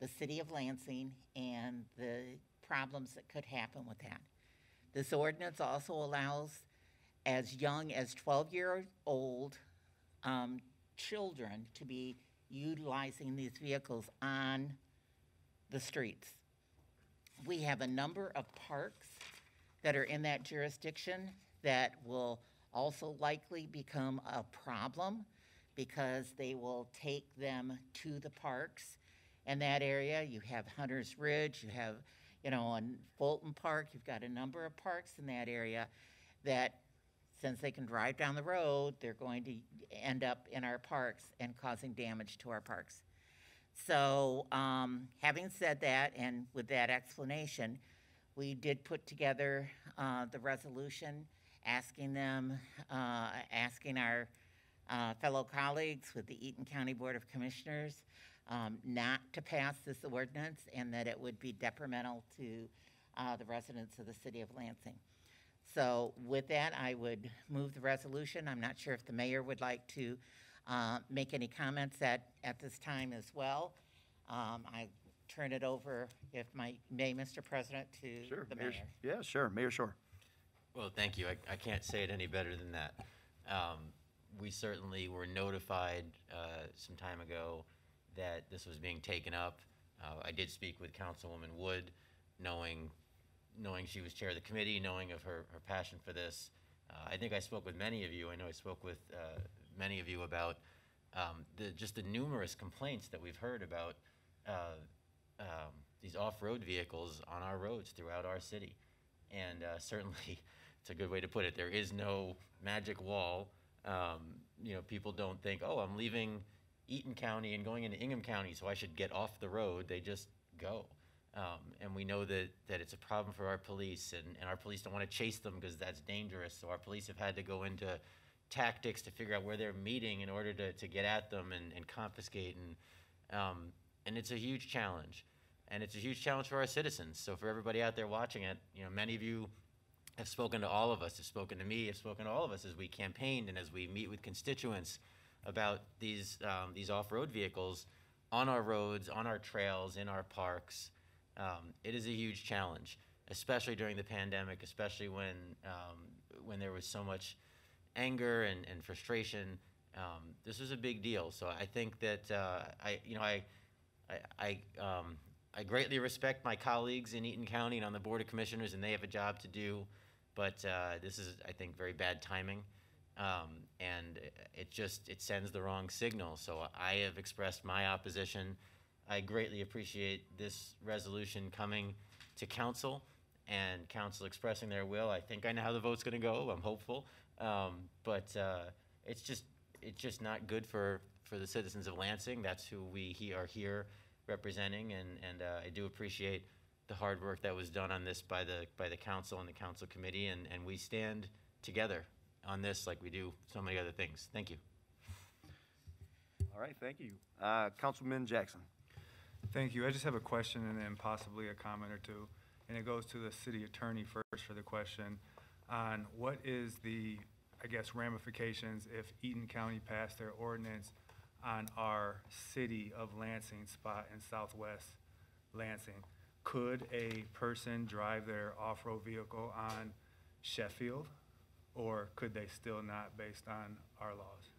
the city of Lansing and the problems that could happen with that. This ordinance also allows as young as 12-year-old um, children to be utilizing these vehicles on the streets. We have a number of parks that are in that jurisdiction that will also likely become a problem because they will take them to the parks in that area. You have Hunter's Ridge, you have, you know, on Fulton Park, you've got a number of parks in that area that, since they can drive down the road, they're going to end up in our parks and causing damage to our parks. So, um, having said that, and with that explanation, we did put together, uh, the resolution asking them, uh, asking our, uh, fellow colleagues with the Eaton County Board of Commissioners, um, not to pass this ordinance and that it would be detrimental to, uh, the residents of the city of Lansing. So with that, I would move the resolution. I'm not sure if the mayor would like to uh, make any comments at, at this time as well. Um, I turn it over, if my, may, Mr. President, to Sure. the Mayor mayor. Yeah, sure. Mayor Schor. Well, thank you. I, I can't say it any better than that. Um, we certainly were notified, uh, some time ago that this was being taken up. Uh, I did speak with Councilwoman Wood, knowing, knowing she was chair of the committee, knowing of her, her passion for this. Uh, I think I spoke with many of you. I know I spoke with uh, many of you about um, the, just the numerous complaints that we've heard about uh, um, these off-road vehicles on our roads throughout our city. And uh, certainly, it's a good way to put it. There is no magic wall. Um, you know, people don't think, oh, I'm leaving Eaton County and going into Ingham County, so I should get off the road. They just go. Um, and we know that, that it's a problem for our police, and, and our police don't want to chase them because that's dangerous. So our police have had to go into tactics to figure out where they're meeting in order to, to get at them and, and confiscate. And, um, and it's a huge challenge. And it's a huge challenge for our citizens. So for everybody out there watching it, you know, many of you have spoken to all of us, have spoken to me, have spoken to all of us as we campaigned and as we meet with constituents about these, um, these off-road vehicles on our roads, on our trails, in our parks. Um, it is a huge challenge, especially during the pandemic, especially when, um, when there was so much anger and, and frustration. Um, this was a big deal. So I think that, uh, I, you know, I, I, I, um, I greatly respect my colleagues in Eaton County and on the Board of Commissioners, and they have a job to do. But uh, this is, I think, very bad timing, um, and it just it sends the wrong signal. So I have expressed my opposition. I greatly appreciate this resolution coming to council and council expressing their will. I think I know how the vote's going to go. I'm hopeful, um, but uh, it's just it's just not good for for the citizens of Lansing. That's who we he are here representing, and and uh, I do appreciate the hard work that was done on this by the by the council and the council committee, and and we stand together on this like we do so many other things. Thank you. All right, thank you. Uh, Councilman Jackson. Thank you. I just have a question and then possibly a comment or two. And it goes to the city attorney first for the question on what is the, I guess, ramifications if Eaton County passed their ordinance on our city of Lansing spot in southwest Lansing? Could a person drive their off-road vehicle on Sheffield? Or could they still not based on our laws?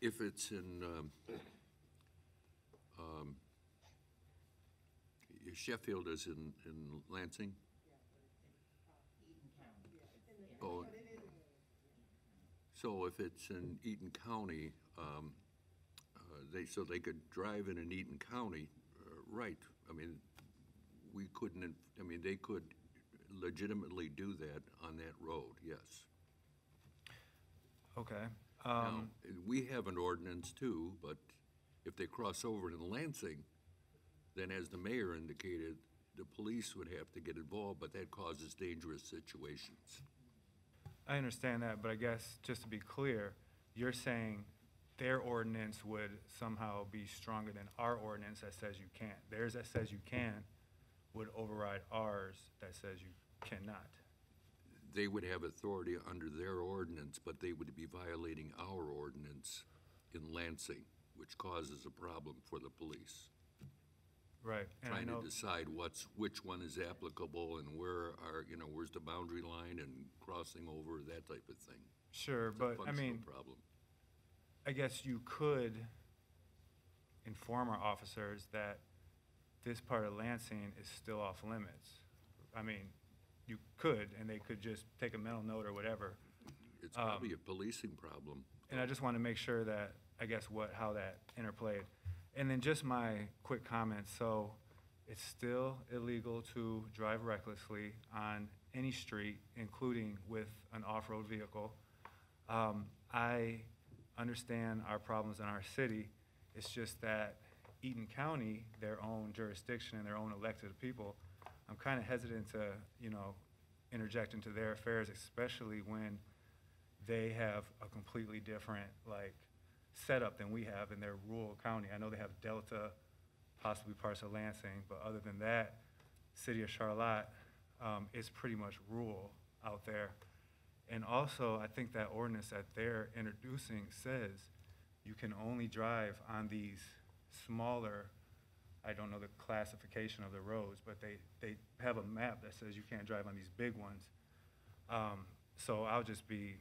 If it's in, um, um, Sheffield is in, in Lansing? Oh. So if it's in Eaton County, um, uh, they, so they could drive in an Eaton County, uh, right, I mean, we couldn't, inf- I mean, they could legitimately do that on that road, yes. Okay. Now, Um, we have an ordinance too, but if they cross over into Lansing, then as the mayor indicated, the police would have to get involved, but that causes dangerous situations. I understand that, but I guess, just to be clear, you're saying their ordinance would somehow be stronger than our ordinance that says you can't. Theirs that says you can would override ours that says you cannot. They would have authority under their ordinance, but they would be violating our ordinance in Lansing, which causes a problem for the police. Right, and I Trying know, to decide what's, which one is applicable and where are, you know, where's the boundary line and crossing over, that type of thing. sure, It's a but I functional mean, Problem. I guess you could inform our officers that this part of Lansing is still off limits. I mean, you could, and they could just take a mental note or whatever. It's um, probably a policing problem. And I just want to make sure that, I guess, what, how that interplayed. And then just my quick comment, so it's still illegal to drive recklessly on any street, including with an off-road vehicle. Um, I understand our problems in our city. It's just that Eaton County, their own jurisdiction and their own elected people, I'm kind of hesitant to, you know, interject into their affairs, especially when they have a completely different, like, setup than we have in their rural county. I know they have Delta, possibly parts of Lansing, but other than that, city of Charlotte um, is pretty much rural out there. And also, I think that ordinance that they're introducing says you can only drive on these smaller, I don't know the classification of the roads, but they, they have a map that says you can't drive on these big ones. Um, so I'll just be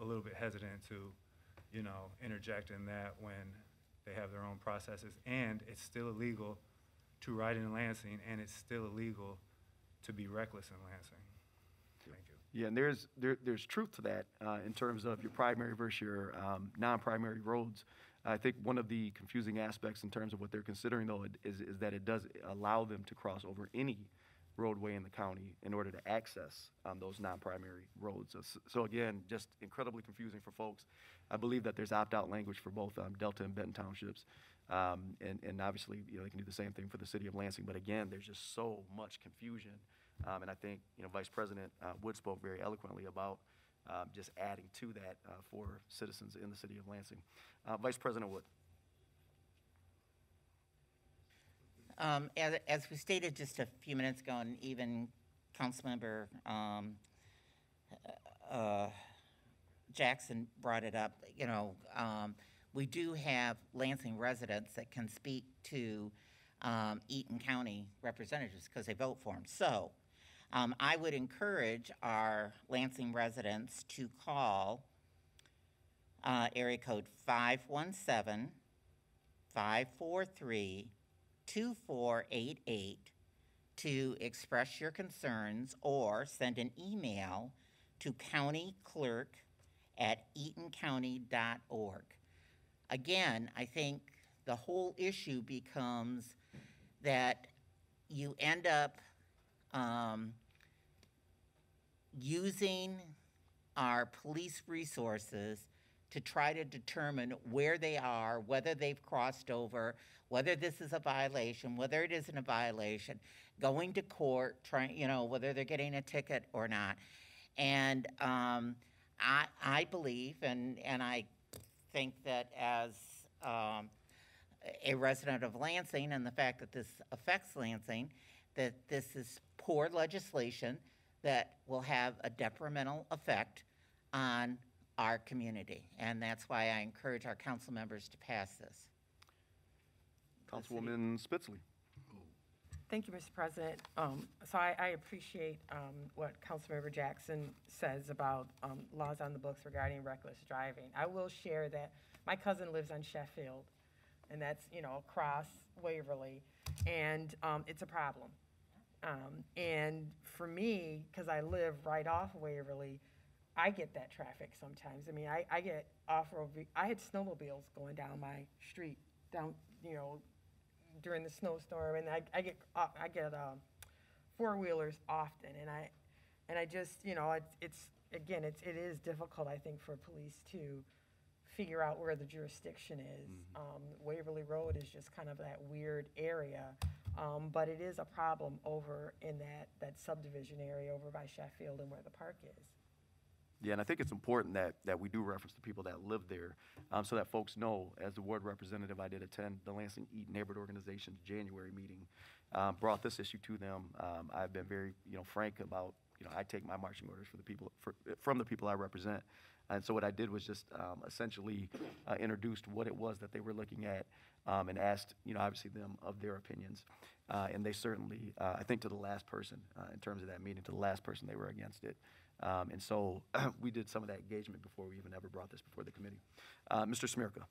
a little bit hesitant to, you know, interject in that when they have their own processes. And it's still illegal to ride in Lansing, and it's still illegal to be reckless in Lansing. Thank you. Yeah, and there's, there, there's truth to that uh, in terms of your primary versus your um, non-primary roads. I think one of the confusing aspects in terms of what they're considering though is, is that it does allow them to cross over any roadway in the county in order to access um, those non-primary roads. So, so again, just incredibly confusing for folks. I believe that there's opt-out language for both um, Delta and Benton Townships. Um, and, and obviously, you know, they can do the same thing for the city of Lansing. But again, there's just so much confusion. Um, and I think, you know, Vice President uh, Wood spoke very eloquently about um, just adding to that uh, for citizens in the city of Lansing. Uh, Vice President Wood. Um, as, as we stated just a few minutes ago, and even Councilmember, um, uh, Jackson brought it up, you know, um, we do have Lansing residents that can speak to, um, Eaton County representatives because they vote for them. So, um, I would encourage our Lansing residents to call, uh, area code five one seven, five four three, 2488 to express your concerns or send an email to countyclerk at eatoncounty.org. Again, I think the whole issue becomes that you end up um, using our police resources to try to determine where they are, whether they've crossed over, whether this is a violation, whether it isn't a violation, going to court, trying, you know, whether they're getting a ticket or not. And um, I, I believe, and, and I think that as um, a resident of Lansing, and the fact that this affects Lansing, that this is poor legislation that will have a detrimental effect on our community. And that's why I encourage our council members to pass this. Councilwoman Spitzley. Thank you, Mr. President. Um, So I, I appreciate um, what Councilmember Jackson says about um, laws on the books regarding reckless driving. I will share that my cousin lives on Sheffield, and that's, you know, across Waverly, and um, it's a problem. Um, And for me, because I live right off Waverly, I get that traffic sometimes. I mean, I, I get off-road, I had snowmobiles going down my street, down, you know, during the snowstorm, and I, I get, uh, I get, um, four-wheelers often, and I, and I just, you know, it's, it's, again, it's, it is difficult, I think, for police to figure out where the jurisdiction is. Um, Waverly Road is just kind of that weird area, um, but it is a problem over in that, that subdivision area over by Sheffield and where the park is. Yeah, and I think it's important that, that we do reference the people that live there, um, so that folks know, as the ward representative, I did attend the Lansing Eaton Neighborhood Organization's January meeting, um, brought this issue to them. Um, I've been very, you know, frank about, you know, I take my marching orders for the people, for, from the people I represent. And so what I did was just, um, essentially, uh, introduced what it was that they were looking at, um, and asked, you know, obviously them of their opinions. Uh, and they certainly, uh, I think to the last person, uh, in terms of that meeting, to the last person, they were against it. Um, and so we did some of that engagement before we even ever brought this before the committee. Uh, Mr. Smiertka.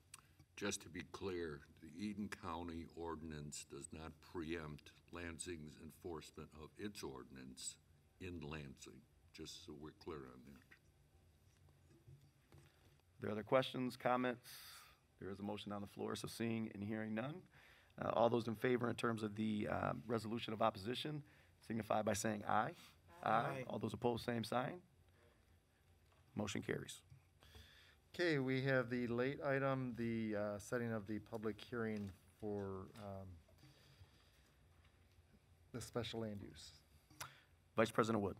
Just to be clear, the Eaton County ordinance does not preempt Lansing's enforcement of its ordinance in Lansing, just so we're clear on that. There are other questions, comments? There is a motion on the floor, so seeing and hearing none. Uh, all those in favor in terms of the um, resolution of opposition signify by saying aye. Aye. All those opposed, same sign. Motion carries. Okay, we have the late item, the uh, setting of the public hearing for um, the special land use. Vice President Wood.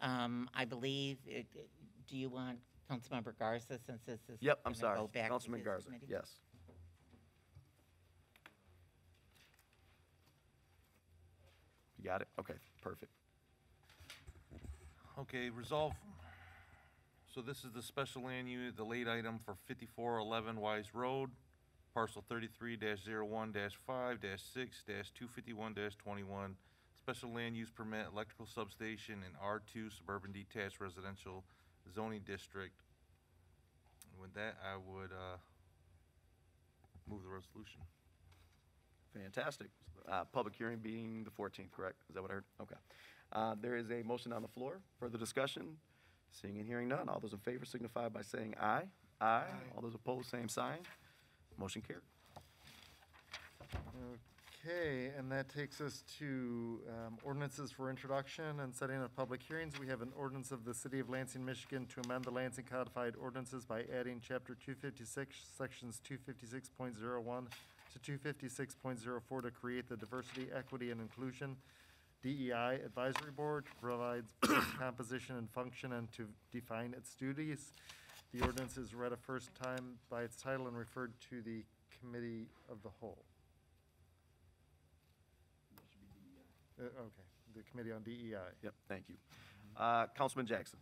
Um, I believe, it- it- do you want Councilmember Garza, since this is Yep, I'm gonna sorry. go back to Councilman his Garza, committee? yes. You got it? Okay, perfect. Okay, resolve. So this is the special land unit, the late item for fifty-four eleven Wise Road, parcel thirty-three one five six two fifty-one twenty-one. Special land use permit, electrical substation in R two suburban detached residential zoning district. With that, I would, uh, move the resolution. Fantastic. Uh, Public hearing being the 14th, correct? Is that what I heard? Okay. Uh, There is a motion on the floor. Further discussion? Seeing and hearing none. All those in favor signify by saying aye. Aye. All those opposed, same sign. Motion carried. Okay, and that takes us to um, ordinances for introduction and setting of public hearings. We have an ordinance of the City of Lansing, Michigan to amend the Lansing codified ordinances by adding Chapter 256, Sections 256.01 to 256.04 to create the Diversity, Equity, and Inclusion DEI Advisory Board, to provide composition and function, and to define its duties. The ordinance is read a first time by its title and referred to the Committee of the Whole. Uh, Okay, the Committee on DEI. Yep, thank you. Uh, Councilman Jackson.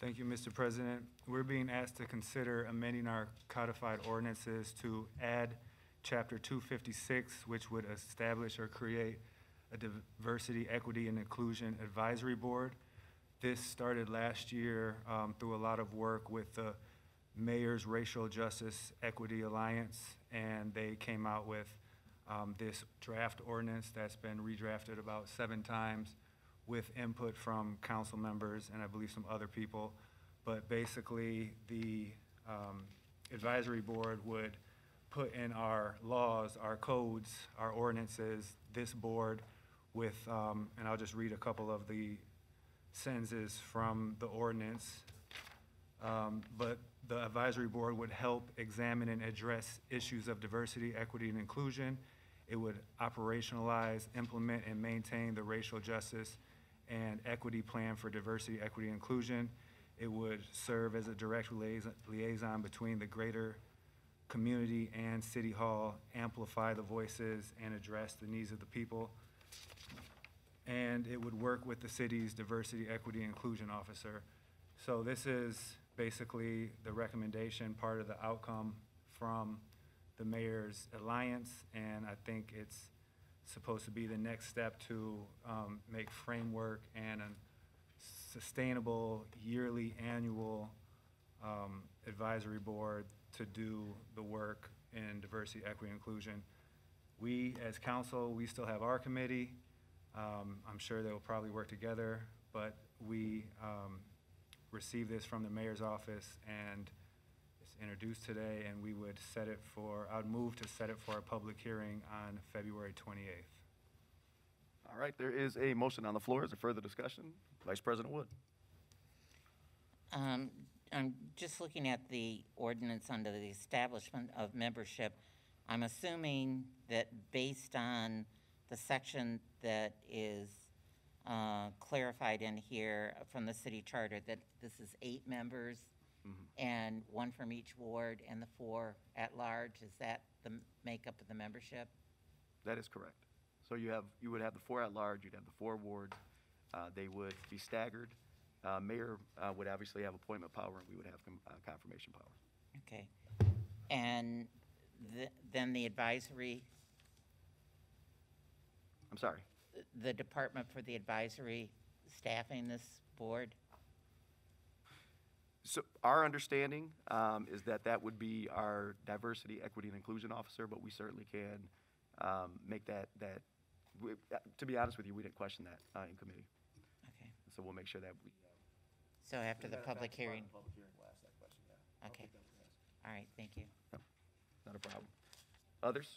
Thank you, Mr. President. We're being asked to consider amending our codified ordinances to add Chapter 256, which would establish or create a Diversity, Equity, and Inclusion Advisory Board. This started last year um, through a lot of work with the Mayor's Racial Justice Equity Alliance, and they came out with um, this draft ordinance that's been redrafted about seven times with input from council members and I believe some other people. But basically, the um, advisory board would put in our laws, our codes, our ordinances, this board with, um, and I'll just read a couple of the sentences from the ordinance. Um, But the advisory board would help examine and address issues of diversity, equity, and inclusion. It would operationalize, implement, and maintain the racial justice and equity plan for diversity, equity, inclusion. It would serve as a direct liaison between the greater community and City Hall, amplify the voices and address the needs of the people. And it would work with the city's diversity, equity, inclusion officer. So this is basically the recommendation, part of the outcome from the mayor's alliance, and I think it's supposed to be the next step to um, make framework and a sustainable yearly, annual um, advisory board to do the work in diversity, equity, inclusion. We, as council, we still have our committee. Um, I'm sure they'll probably work together, but we um, received this from the mayor's office, and introduced today, and we would set it for, I would move to set it for a public hearing on February 28th. All right, there is a motion on the floor. Is there further discussion? Vice President Wood. Um, I'm just looking at the ordinance under the establishment of membership. I'm assuming that based on the section that is uh, clarified in here from the city charter, that this is eight members and one from each ward and the four at large, is that the makeup of the membership? That is correct. So you have, you would have the four at-large, you'd have the four wards. Uh, They would be staggered. Uh, Mayor uh, would obviously have appointment power, and we would have com- uh, confirmation power. Okay. And th- then the advisory, I'm sorry. the department for the advisory staffing this board? So our understanding um, is that that would be our diversity, equity, and inclusion officer, but we certainly can um, make that, that, we- uh, to be honest with you, we didn't question that uh, in committee. Okay. So we'll make sure that we. So after the Matter of public as part of hearing? Public hearing, we'll ask that question, yeah. I'll Okay. keep that for next. All right, thank you. Not a problem. Others?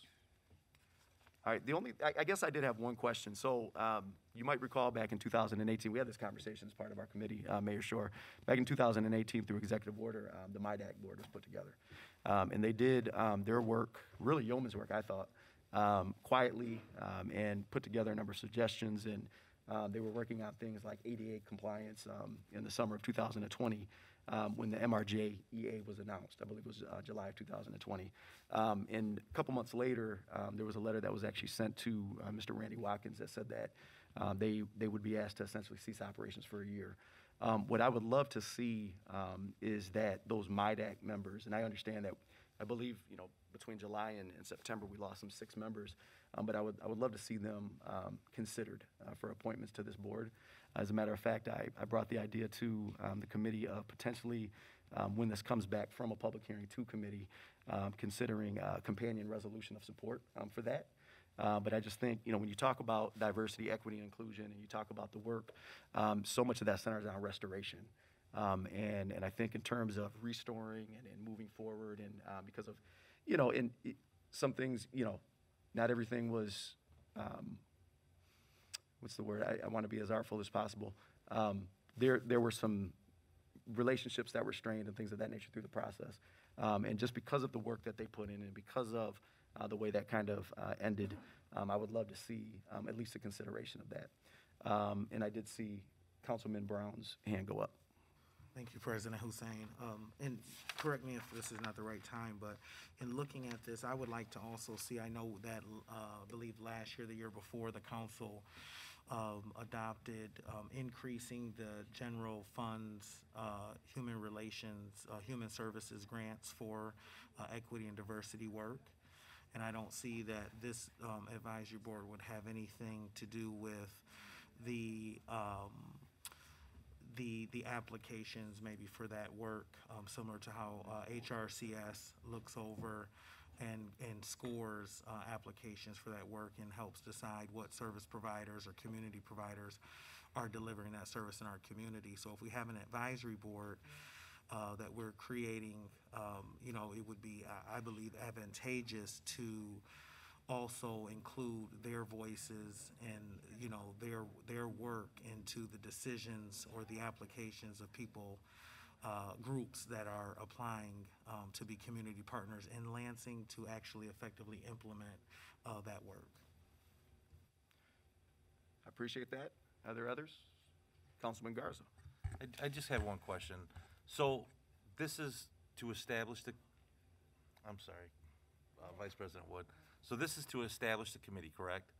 All right, the only, I, I guess I did have one question. So, um, you might recall back in 2018, we had this conversation as part of our committee, uh, Mayor Schor. Back in 2018, through executive order, um, the MIDAC board was put together. Um, and they did, um, their work, really yeoman's work, I thought, um, quietly, um, and put together a number of suggestions. And, uh, they were working on things like ADA compliance, in the summer of 2020 um, when the MRJ EA was announced. I believe it was uh, July of 2020. Um, and a couple months later, um, there was a letter that was actually sent to uh, Mr. Randy Watkins that said that um, they, they would be asked to essentially cease operations for a year. Um, what I would love to see um, is that those MIDAC members, and I understand that, I believe, you know, between July and, and September, we lost some six members, but I would, I would love to see them considered uh, for appointments to this board. As a matter of fact, I, I brought the idea to um, the committee of potentially, um, when this comes back from a public hearing to committee, um, considering a companion resolution of support um, for that. Uh, but I just think, you know, when you talk about diversity, equity, and inclusion, and you talk about the work, um, so much of that centers on restoration. Um, and, and I think in terms of restoring and, and moving forward, and uh, because of, you know, in some things, you know, not everything was, um, what's the word? I, I want to be as artful as possible. Um, there, there were some relationships that were strained and things of that nature through the process. Um, and just because of the work that they put in and because of uh, the way that kind of uh, ended, um, I would love to see um, at least a consideration of that. Um, and I did see Councilman Brown's hand go up. Thank you, President Hussain. Um, And correct me if this is not the right time, but in looking at this, I would like to also see, I know that, uh, I believe last year, the year before, the council um, adopted um, increasing the general funds, uh, human relations, uh, human services grants for uh, equity and diversity work. And I don't see that this um, advisory board would have anything to do with the, um, the, the applications maybe for that work, um, similar to how, uh, HRCS looks over and, and scores, uh, applications for that work and helps decide what service providers or community providers are delivering that service in our community. So if we have an advisory board, uh, that we're creating, um, you know, it would be, I, I believe, advantageous to also include their voices and, you know, their, their work into the decisions or the applications of people, uh, groups that are applying, um, to be community partners in Lansing to actually effectively implement, uh, that work. I appreciate that. Are there others? Councilman Garza. I, I just have one question. So this is to establish the, I'm sorry, uh, Vice President Wood. So this is to establish the committee, correct?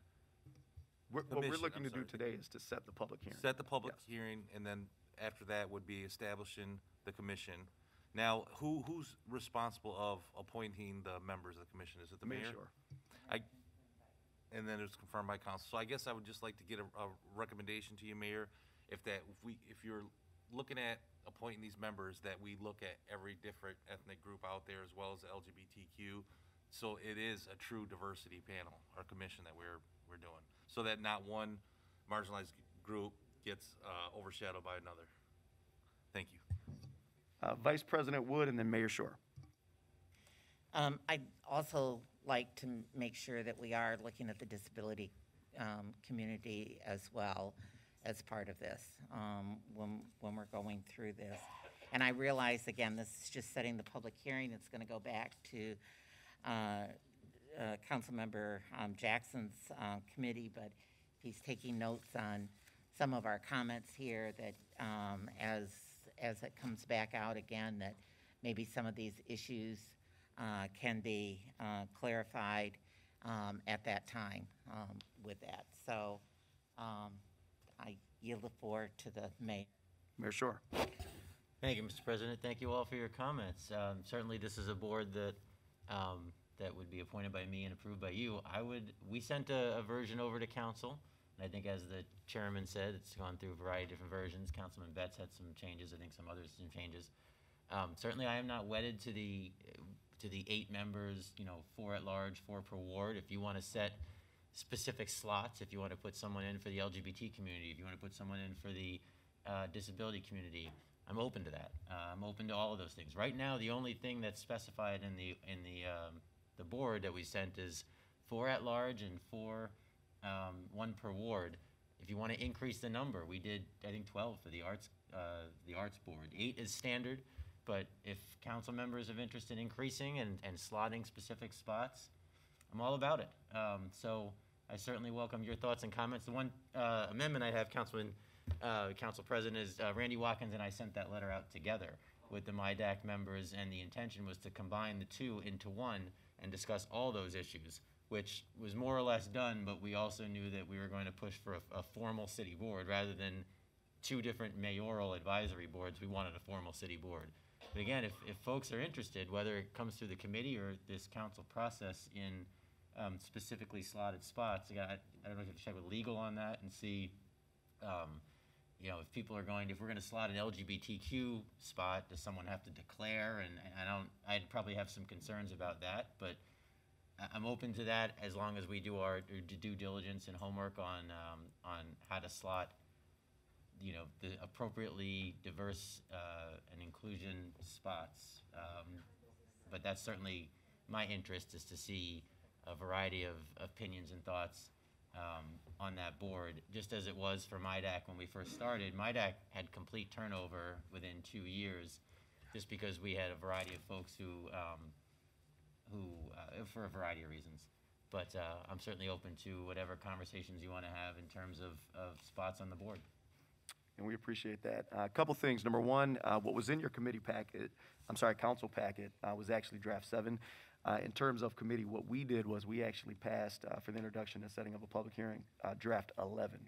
We're- What we're looking I'm to do today is to set the public hearing. Set the public Yes. hearing, and then after that would be establishing the commission. Now, who, who's responsible of appointing the members of the commission? Is it the mayor? Sure. I, and then it's confirmed by council. So I guess I would just like to get a, a recommendation to you, Mayor, if that, if we, if you're looking at appointing these members, that we look at every different ethnic group out there as well as the LGBTQ. So it is a true diversity panel, or commission that we're, we're doing. So that not one marginalized group gets, uh, overshadowed by another. Thank you. Uh, Vice President Wood and then Mayor Schor. Um, I'd also like to make sure that we are looking at the disability, um, community as well as part of this, um, when, when we're going through this. And I realize, again, this is just setting the public hearing, it's gonna go back to, uh, uh, Councilmember, um, Jackson's, uh, committee, but he's taking notes on some of our comments here that, um, as, as it comes back out again, that maybe some of these issues, uh, can be, uh, clarified, um, at that time, um, with that. So, um, I yield the floor to the mayor. Mayor Schor. Thank you, Mr. President. Thank you all for your comments. Um, Certainly, this is a board that, um, that would be appointed by me and approved by you. I would, we sent a, a version over to council, I think as the chairman said, it's gone through a variety of different versions. Councilman Betz had some changes, I think some others some changes. Um, Certainly, I am not wedded to the, to the eight members, you know, four at large, four per ward. If you want to set specific slots, if you want to put someone in for the LGBT community, if you want to put someone in for the uh, disability community, I'm open to that. Uh, I'm open to all of those things. Right now, the only thing that's specified in the, in the, um, the board that we sent is four at large and four, um, one per ward. If you want to increase the number, we did, I think, twelve for the arts, uh, the arts board. Eight is standard, but if council members have interest in increasing and, and slotting specific spots, I'm all about it. Um, so I certainly welcome your thoughts and comments. The one, uh, amendment I have, Councilman, uh, Council President, is uh, Randy Watkins and I sent that letter out together with the MIDAC members, and the intention was to combine the two into one and discuss all those issues, which was more or less done, but we also knew that we were going to push for a, a formal city board rather than two different mayoral advisory boards. We wanted a formal city board. But again, if, if folks are interested, whether it comes through the committee or this council process in um, specifically slotted spots, again, I, I don't know if you have to check with legal on that and see, um, you know, if people are going, if we're gonna slot an LGBTQ spot, does someone have to declare? And I don't, I'd probably have some concerns about that, but I'm open to that as long as we do our due diligence and homework on, um, on how to slot, you know, the appropriately diverse, uh, and inclusion spots. Um, But that's certainly my interest is to see a variety of opinions and thoughts, um, on that board, just as it was for MIDAC when we first started. MIDAC had complete turnover within two years, just because we had a variety of folks who, um, who, uh, for a variety of reasons. But uh, I'm certainly open to whatever conversations you want to have in terms of, of spots on the board. And we appreciate that. A couple things. Number one, uh, what was in your committee packet, I'm sorry, council packet, uh, was actually draft seven. Uh, In terms of committee, what we did was we actually passed uh, for the introduction and setting up a public hearing, uh, draft 11.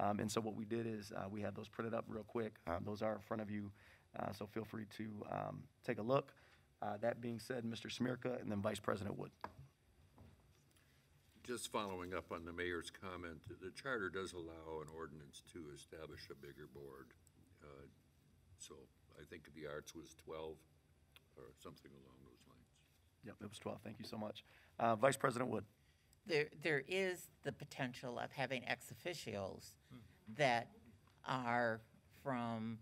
Um, And so what we did is, uh, we had those printed up real quick. Um, Those are in front of you, uh, so feel free to um, take a look. Uh, That being said, Mr. Smiertka and then Vice President Wood. Just following up on the mayor's comment, the charter does allow an ordinance to establish a bigger board. Uh, So I think the arts was 12 or something along those lines. Yep, it was 12. Thank you so much. Uh, Vice President Wood. There, there is the potential of having ex officios that are from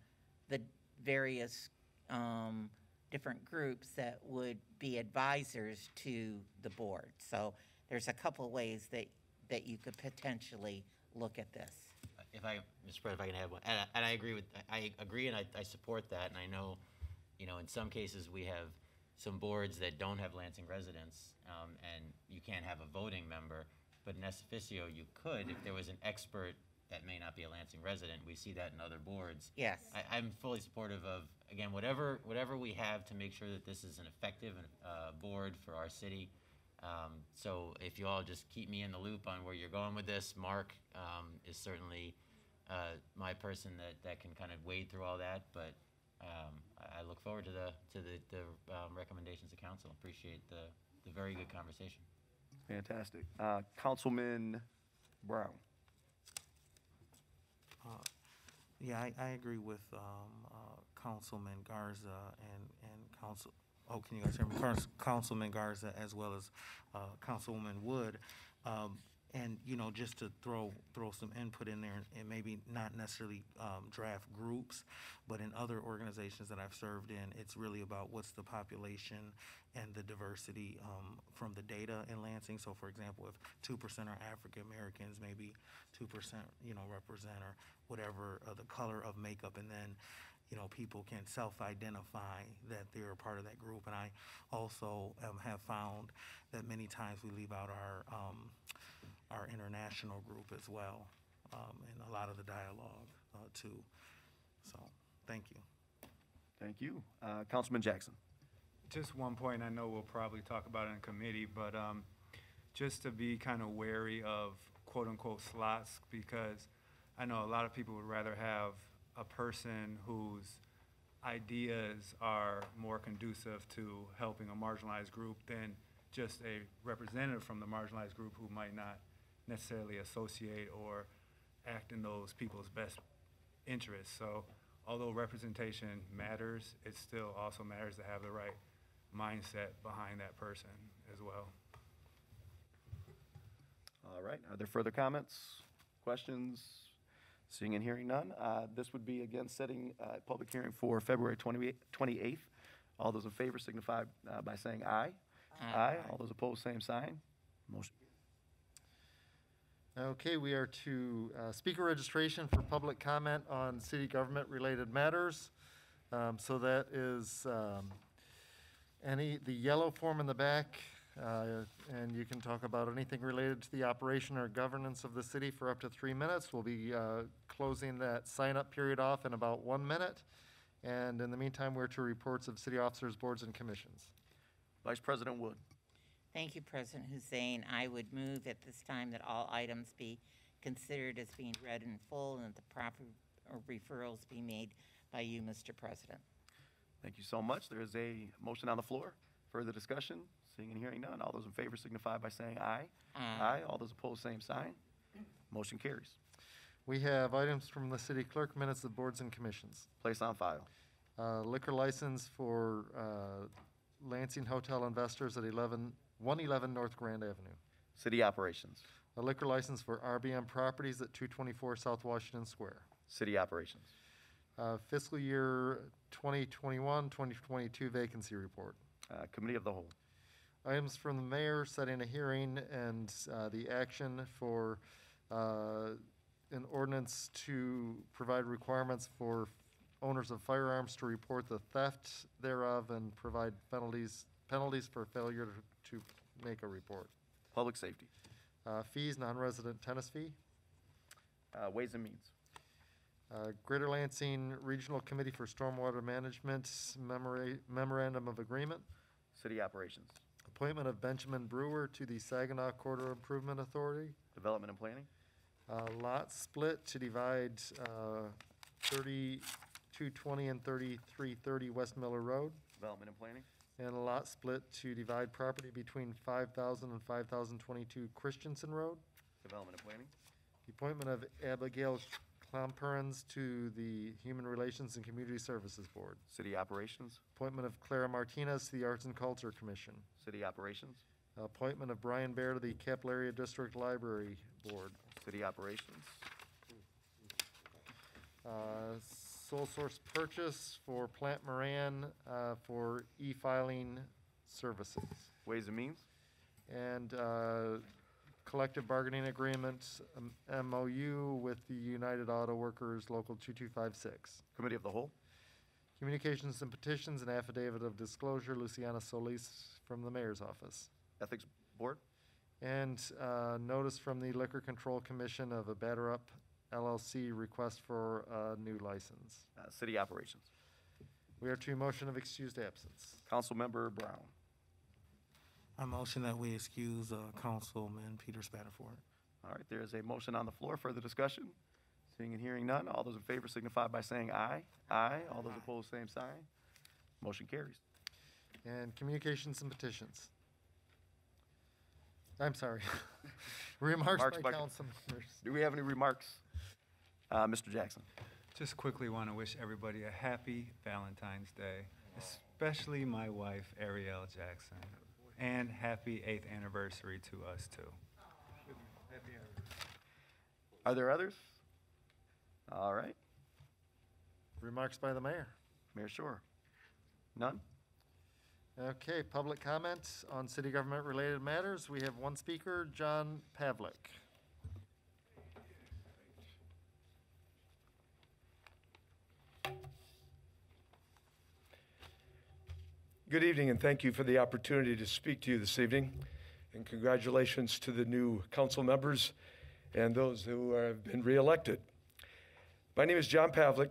the various um, different groups that would be advisors to the board. So there's a couple ways that, that you could potentially look at this. If I, Mr. President, if I can have one, and, I- and I agree with, I agree and I, I support that, and I know, you know, in some cases, we have some boards that don't have Lansing residents, um, and you can't have a voting member, but in ex officio, you could, if there was an expert that may not be a Lansing resident, we see that in other boards. Yes. I, I'm fully supportive of, again, whatever, whatever we have to make sure that this is an effective, uh, board for our city. Um, so if you all just keep me in the loop on where you're going with this, Mark, um, is certainly, uh, my person that, that can kind of wade through all that, but, um, I, I look forward to the, to the, the, um, recommendations of council. Appreciate the, the very good conversation. Fantastic. Uh, Councilman Brown. Uh, Yeah, I, I agree with um, uh, Councilman Garza and, and Council, oh, can you guys hear me? Council- Councilman Garza as well as uh, Councilwoman Wood. Um, And, you know, just to throw, throw some input in there, and maybe not necessarily um, draft groups, but in other organizations that I've served in, it's really about what's the population and the diversity um, from the data in Lansing. So for example, if two percent are African Americans, maybe two percent, you know, represent or whatever, uh, the color of makeup, and then, you know, people can self-identify that they're a part of that group. And I also um, have found that many times we leave out our, um, our international group as well, um, in a lot of the dialogue, uh, too. So, thank you. Thank you. Uh, Councilman Jackson. Just one point, I know we'll probably talk about it in committee, but um, just to be kind of wary of quote-unquote slots, because I know a lot of people would rather have a person whose ideas are more conducive to helping a marginalized group than just a representative from the marginalized group who might not necessarily associate or act in those people's best interests. So although representation matters, it still also matters to have the right mindset behind that person as well. All right, are there further comments, questions? Seeing and hearing none, uh, this would be again setting uh, public hearing for February 28th. 28th. All those in favor signify uh, by saying aye. Aye. All those opposed, same sign. Motion, Okay, we are to uh, speaker registration for public comment on city government-related matters. Um, So that is um, any, the yellow form in the back, uh, and you can talk about anything related to the operation or governance of the city for up to three minutes. We'll be uh, closing that sign-up period off in about one minute. And in the meantime, we're to reports of city officers, boards, and commissions. Vice President Wood. Thank you, President Hussain. I would move at this time that all items be considered as being read in full and that the proper referrals be made by you, Mr. President. Thank you so much. There is a motion on the floor. Further discussion? Seeing and hearing none. All those in favor signify by saying aye. Aye. All those opposed, same sign. Motion carries. We have items from the city clerk, minutes of boards and commissions. Place on file. Uh, liquor license for uh, Lansing Hotel Investors at 11 111 North Grand Avenue. City Operations. A liquor license for RBM Properties at 224 South Washington Square. City Operations. Uh, Fiscal year 2021, 2022 vacancy report. Uh, Committee of the Whole. Items from the mayor, setting a hearing and uh, the action for uh, an ordinance to provide requirements for owners of firearms to report the theft thereof and provide penalties, penalties for failure to to make a report. Public Safety. Uh, Fees, non-resident tennis fee. Uh, Ways and Means. Uh, Greater Lansing Regional Committee for Stormwater Management memora- Memorandum of Agreement. City Operations. Appointment of Benjamin Brewer to the Saginaw Corridor Improvement Authority. Development and Planning. Uh, Lot split to divide uh, 3220 and 3330 West Miller Road. Development and Planning. And a lot split to divide property between 5000 and 5022 Christensen Road. Development and Planning. The Appointment of Abigail Clomperens to the Human Relations and Community Services Board. City Operations. Appointment of Clara Martinez to the Arts and Culture Commission. City Operations. Appointment of Brian Bear to the Capitol Area District Library Board. City Operations. Uh, Sole source purchase for Plante Moran uh, for e-filing services. Ways and Means. And uh, collective bargaining agreement, um, MOU with the United Auto Workers Local 2256. Committee of the Whole. Communications and petitions and affidavit of disclosure, Luciana Solis from the mayor's office. Ethics Board. And uh, notice from the Liquor Control Commission of a Batter Up LLC request for a new license. Uh, City Operations. We are to motion of excused absence. Councilmember Brown. I motion that we excuse uh, Councilman Peter Spadafore. All right, there is a motion on the floor. For further discussion? Seeing and hearing none. All those in favor signify by saying aye. Aye. All those opposed, same sign. Motion carries. And communications and petitions. I'm sorry. Remarks Remarks by by- council members. Do we have any remarks? Uh, Mr. Jackson. Just quickly want to wish everybody a happy Valentine's Day, especially my wife, Arielle Jackson. And happy eighth anniversary to us, too. Are there others? All right, Remarks by the mayor. Mayor Schor. None? Okay, public comments on city government related matters. We have one speaker, John Pavlik. Good evening, and thank you for the opportunity to speak to you this evening. And congratulations to the new council members and those who have been reelected. My name is John Pavlik,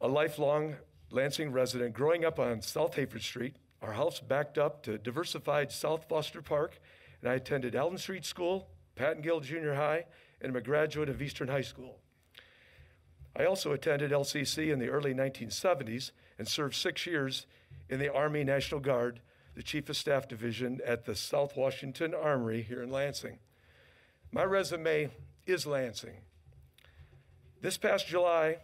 a lifelong Lansing resident growing up on South Hayford Street. Our house backed up to diversified South Foster Park, and I attended Allen Street School, Pattengill Junior High, and I'm a graduate of Eastern High School. I also attended LCC in the early 1970s and served six years in the Army National Guard, the Chief of Staff Division at the South Washington Armory here in Lansing. My resume is Lansing. This past July,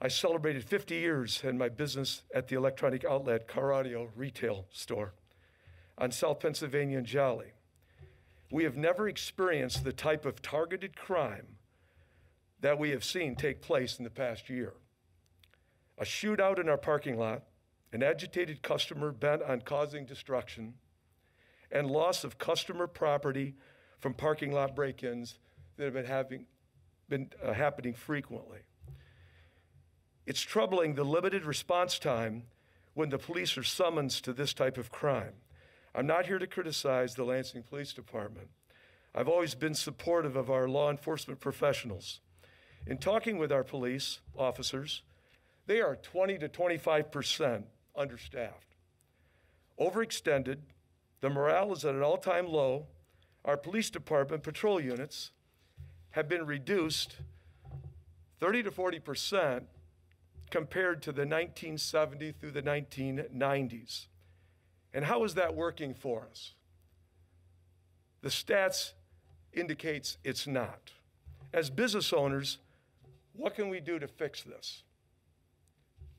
I celebrated 50 years in my business at the electronic outlet Car Audio retail store on South Pennsylvania and Jolly. We have never experienced the type of targeted crime that we have seen take place in the past year. A shootout in our parking lot, an agitated customer bent on causing destruction, and loss of customer property from parking lot break ins that have been, having, been uh, happening frequently. It's troubling the limited response time when the police are summoned to this type of crime. I'm not here to criticize the Lansing Police Department. I've always been supportive of our law enforcement professionals. In talking with our police officers, they are 20 to 25 percent understaffed. Overextended, the morale is at an all time low. Our police department patrol units have been reduced 30 to 40 percent compared to the 1970 through the 1990s. And how is that working for us? The stats indicates it's not. As business owners, what can we do to fix this?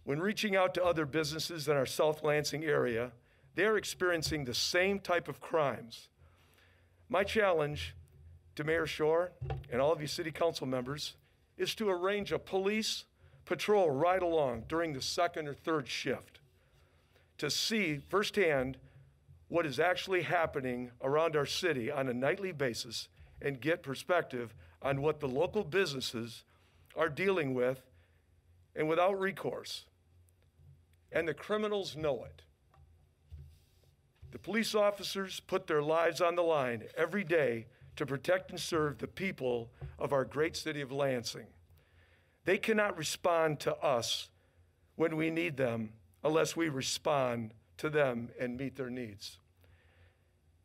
When reaching out to other businesses in our South Lansing area, they're experiencing the same type of crimes. My challenge to Mayor Schor and all of you city council members is to arrange a police patrol right along during the second or third shift to see firsthand what is actually happening around our city on a nightly basis and get perspective on what the local businesses are dealing with and without recourse. And the criminals know it. The police officers put their lives on the line every day to protect and serve the people of our great city of Lansing. They cannot respond to us when we need them unless we respond to them and meet their needs.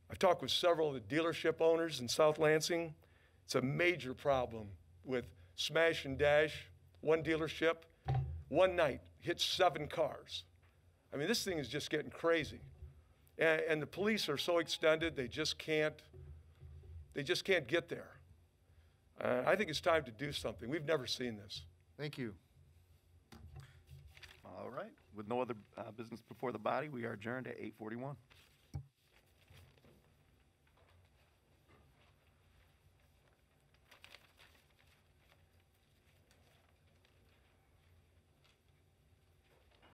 I've talked with several of the dealership owners in South Lansing. It's a major problem with smash and dash. One dealership, one night, hit seven cars. I mean, this thing is just getting crazy. And, and the police are so extended, they just can't, they just can't get there. Uh, I think it's time to do something. We've never seen this. Thank you. All right. With no other uh, business before the body, we are adjourned at 8:41.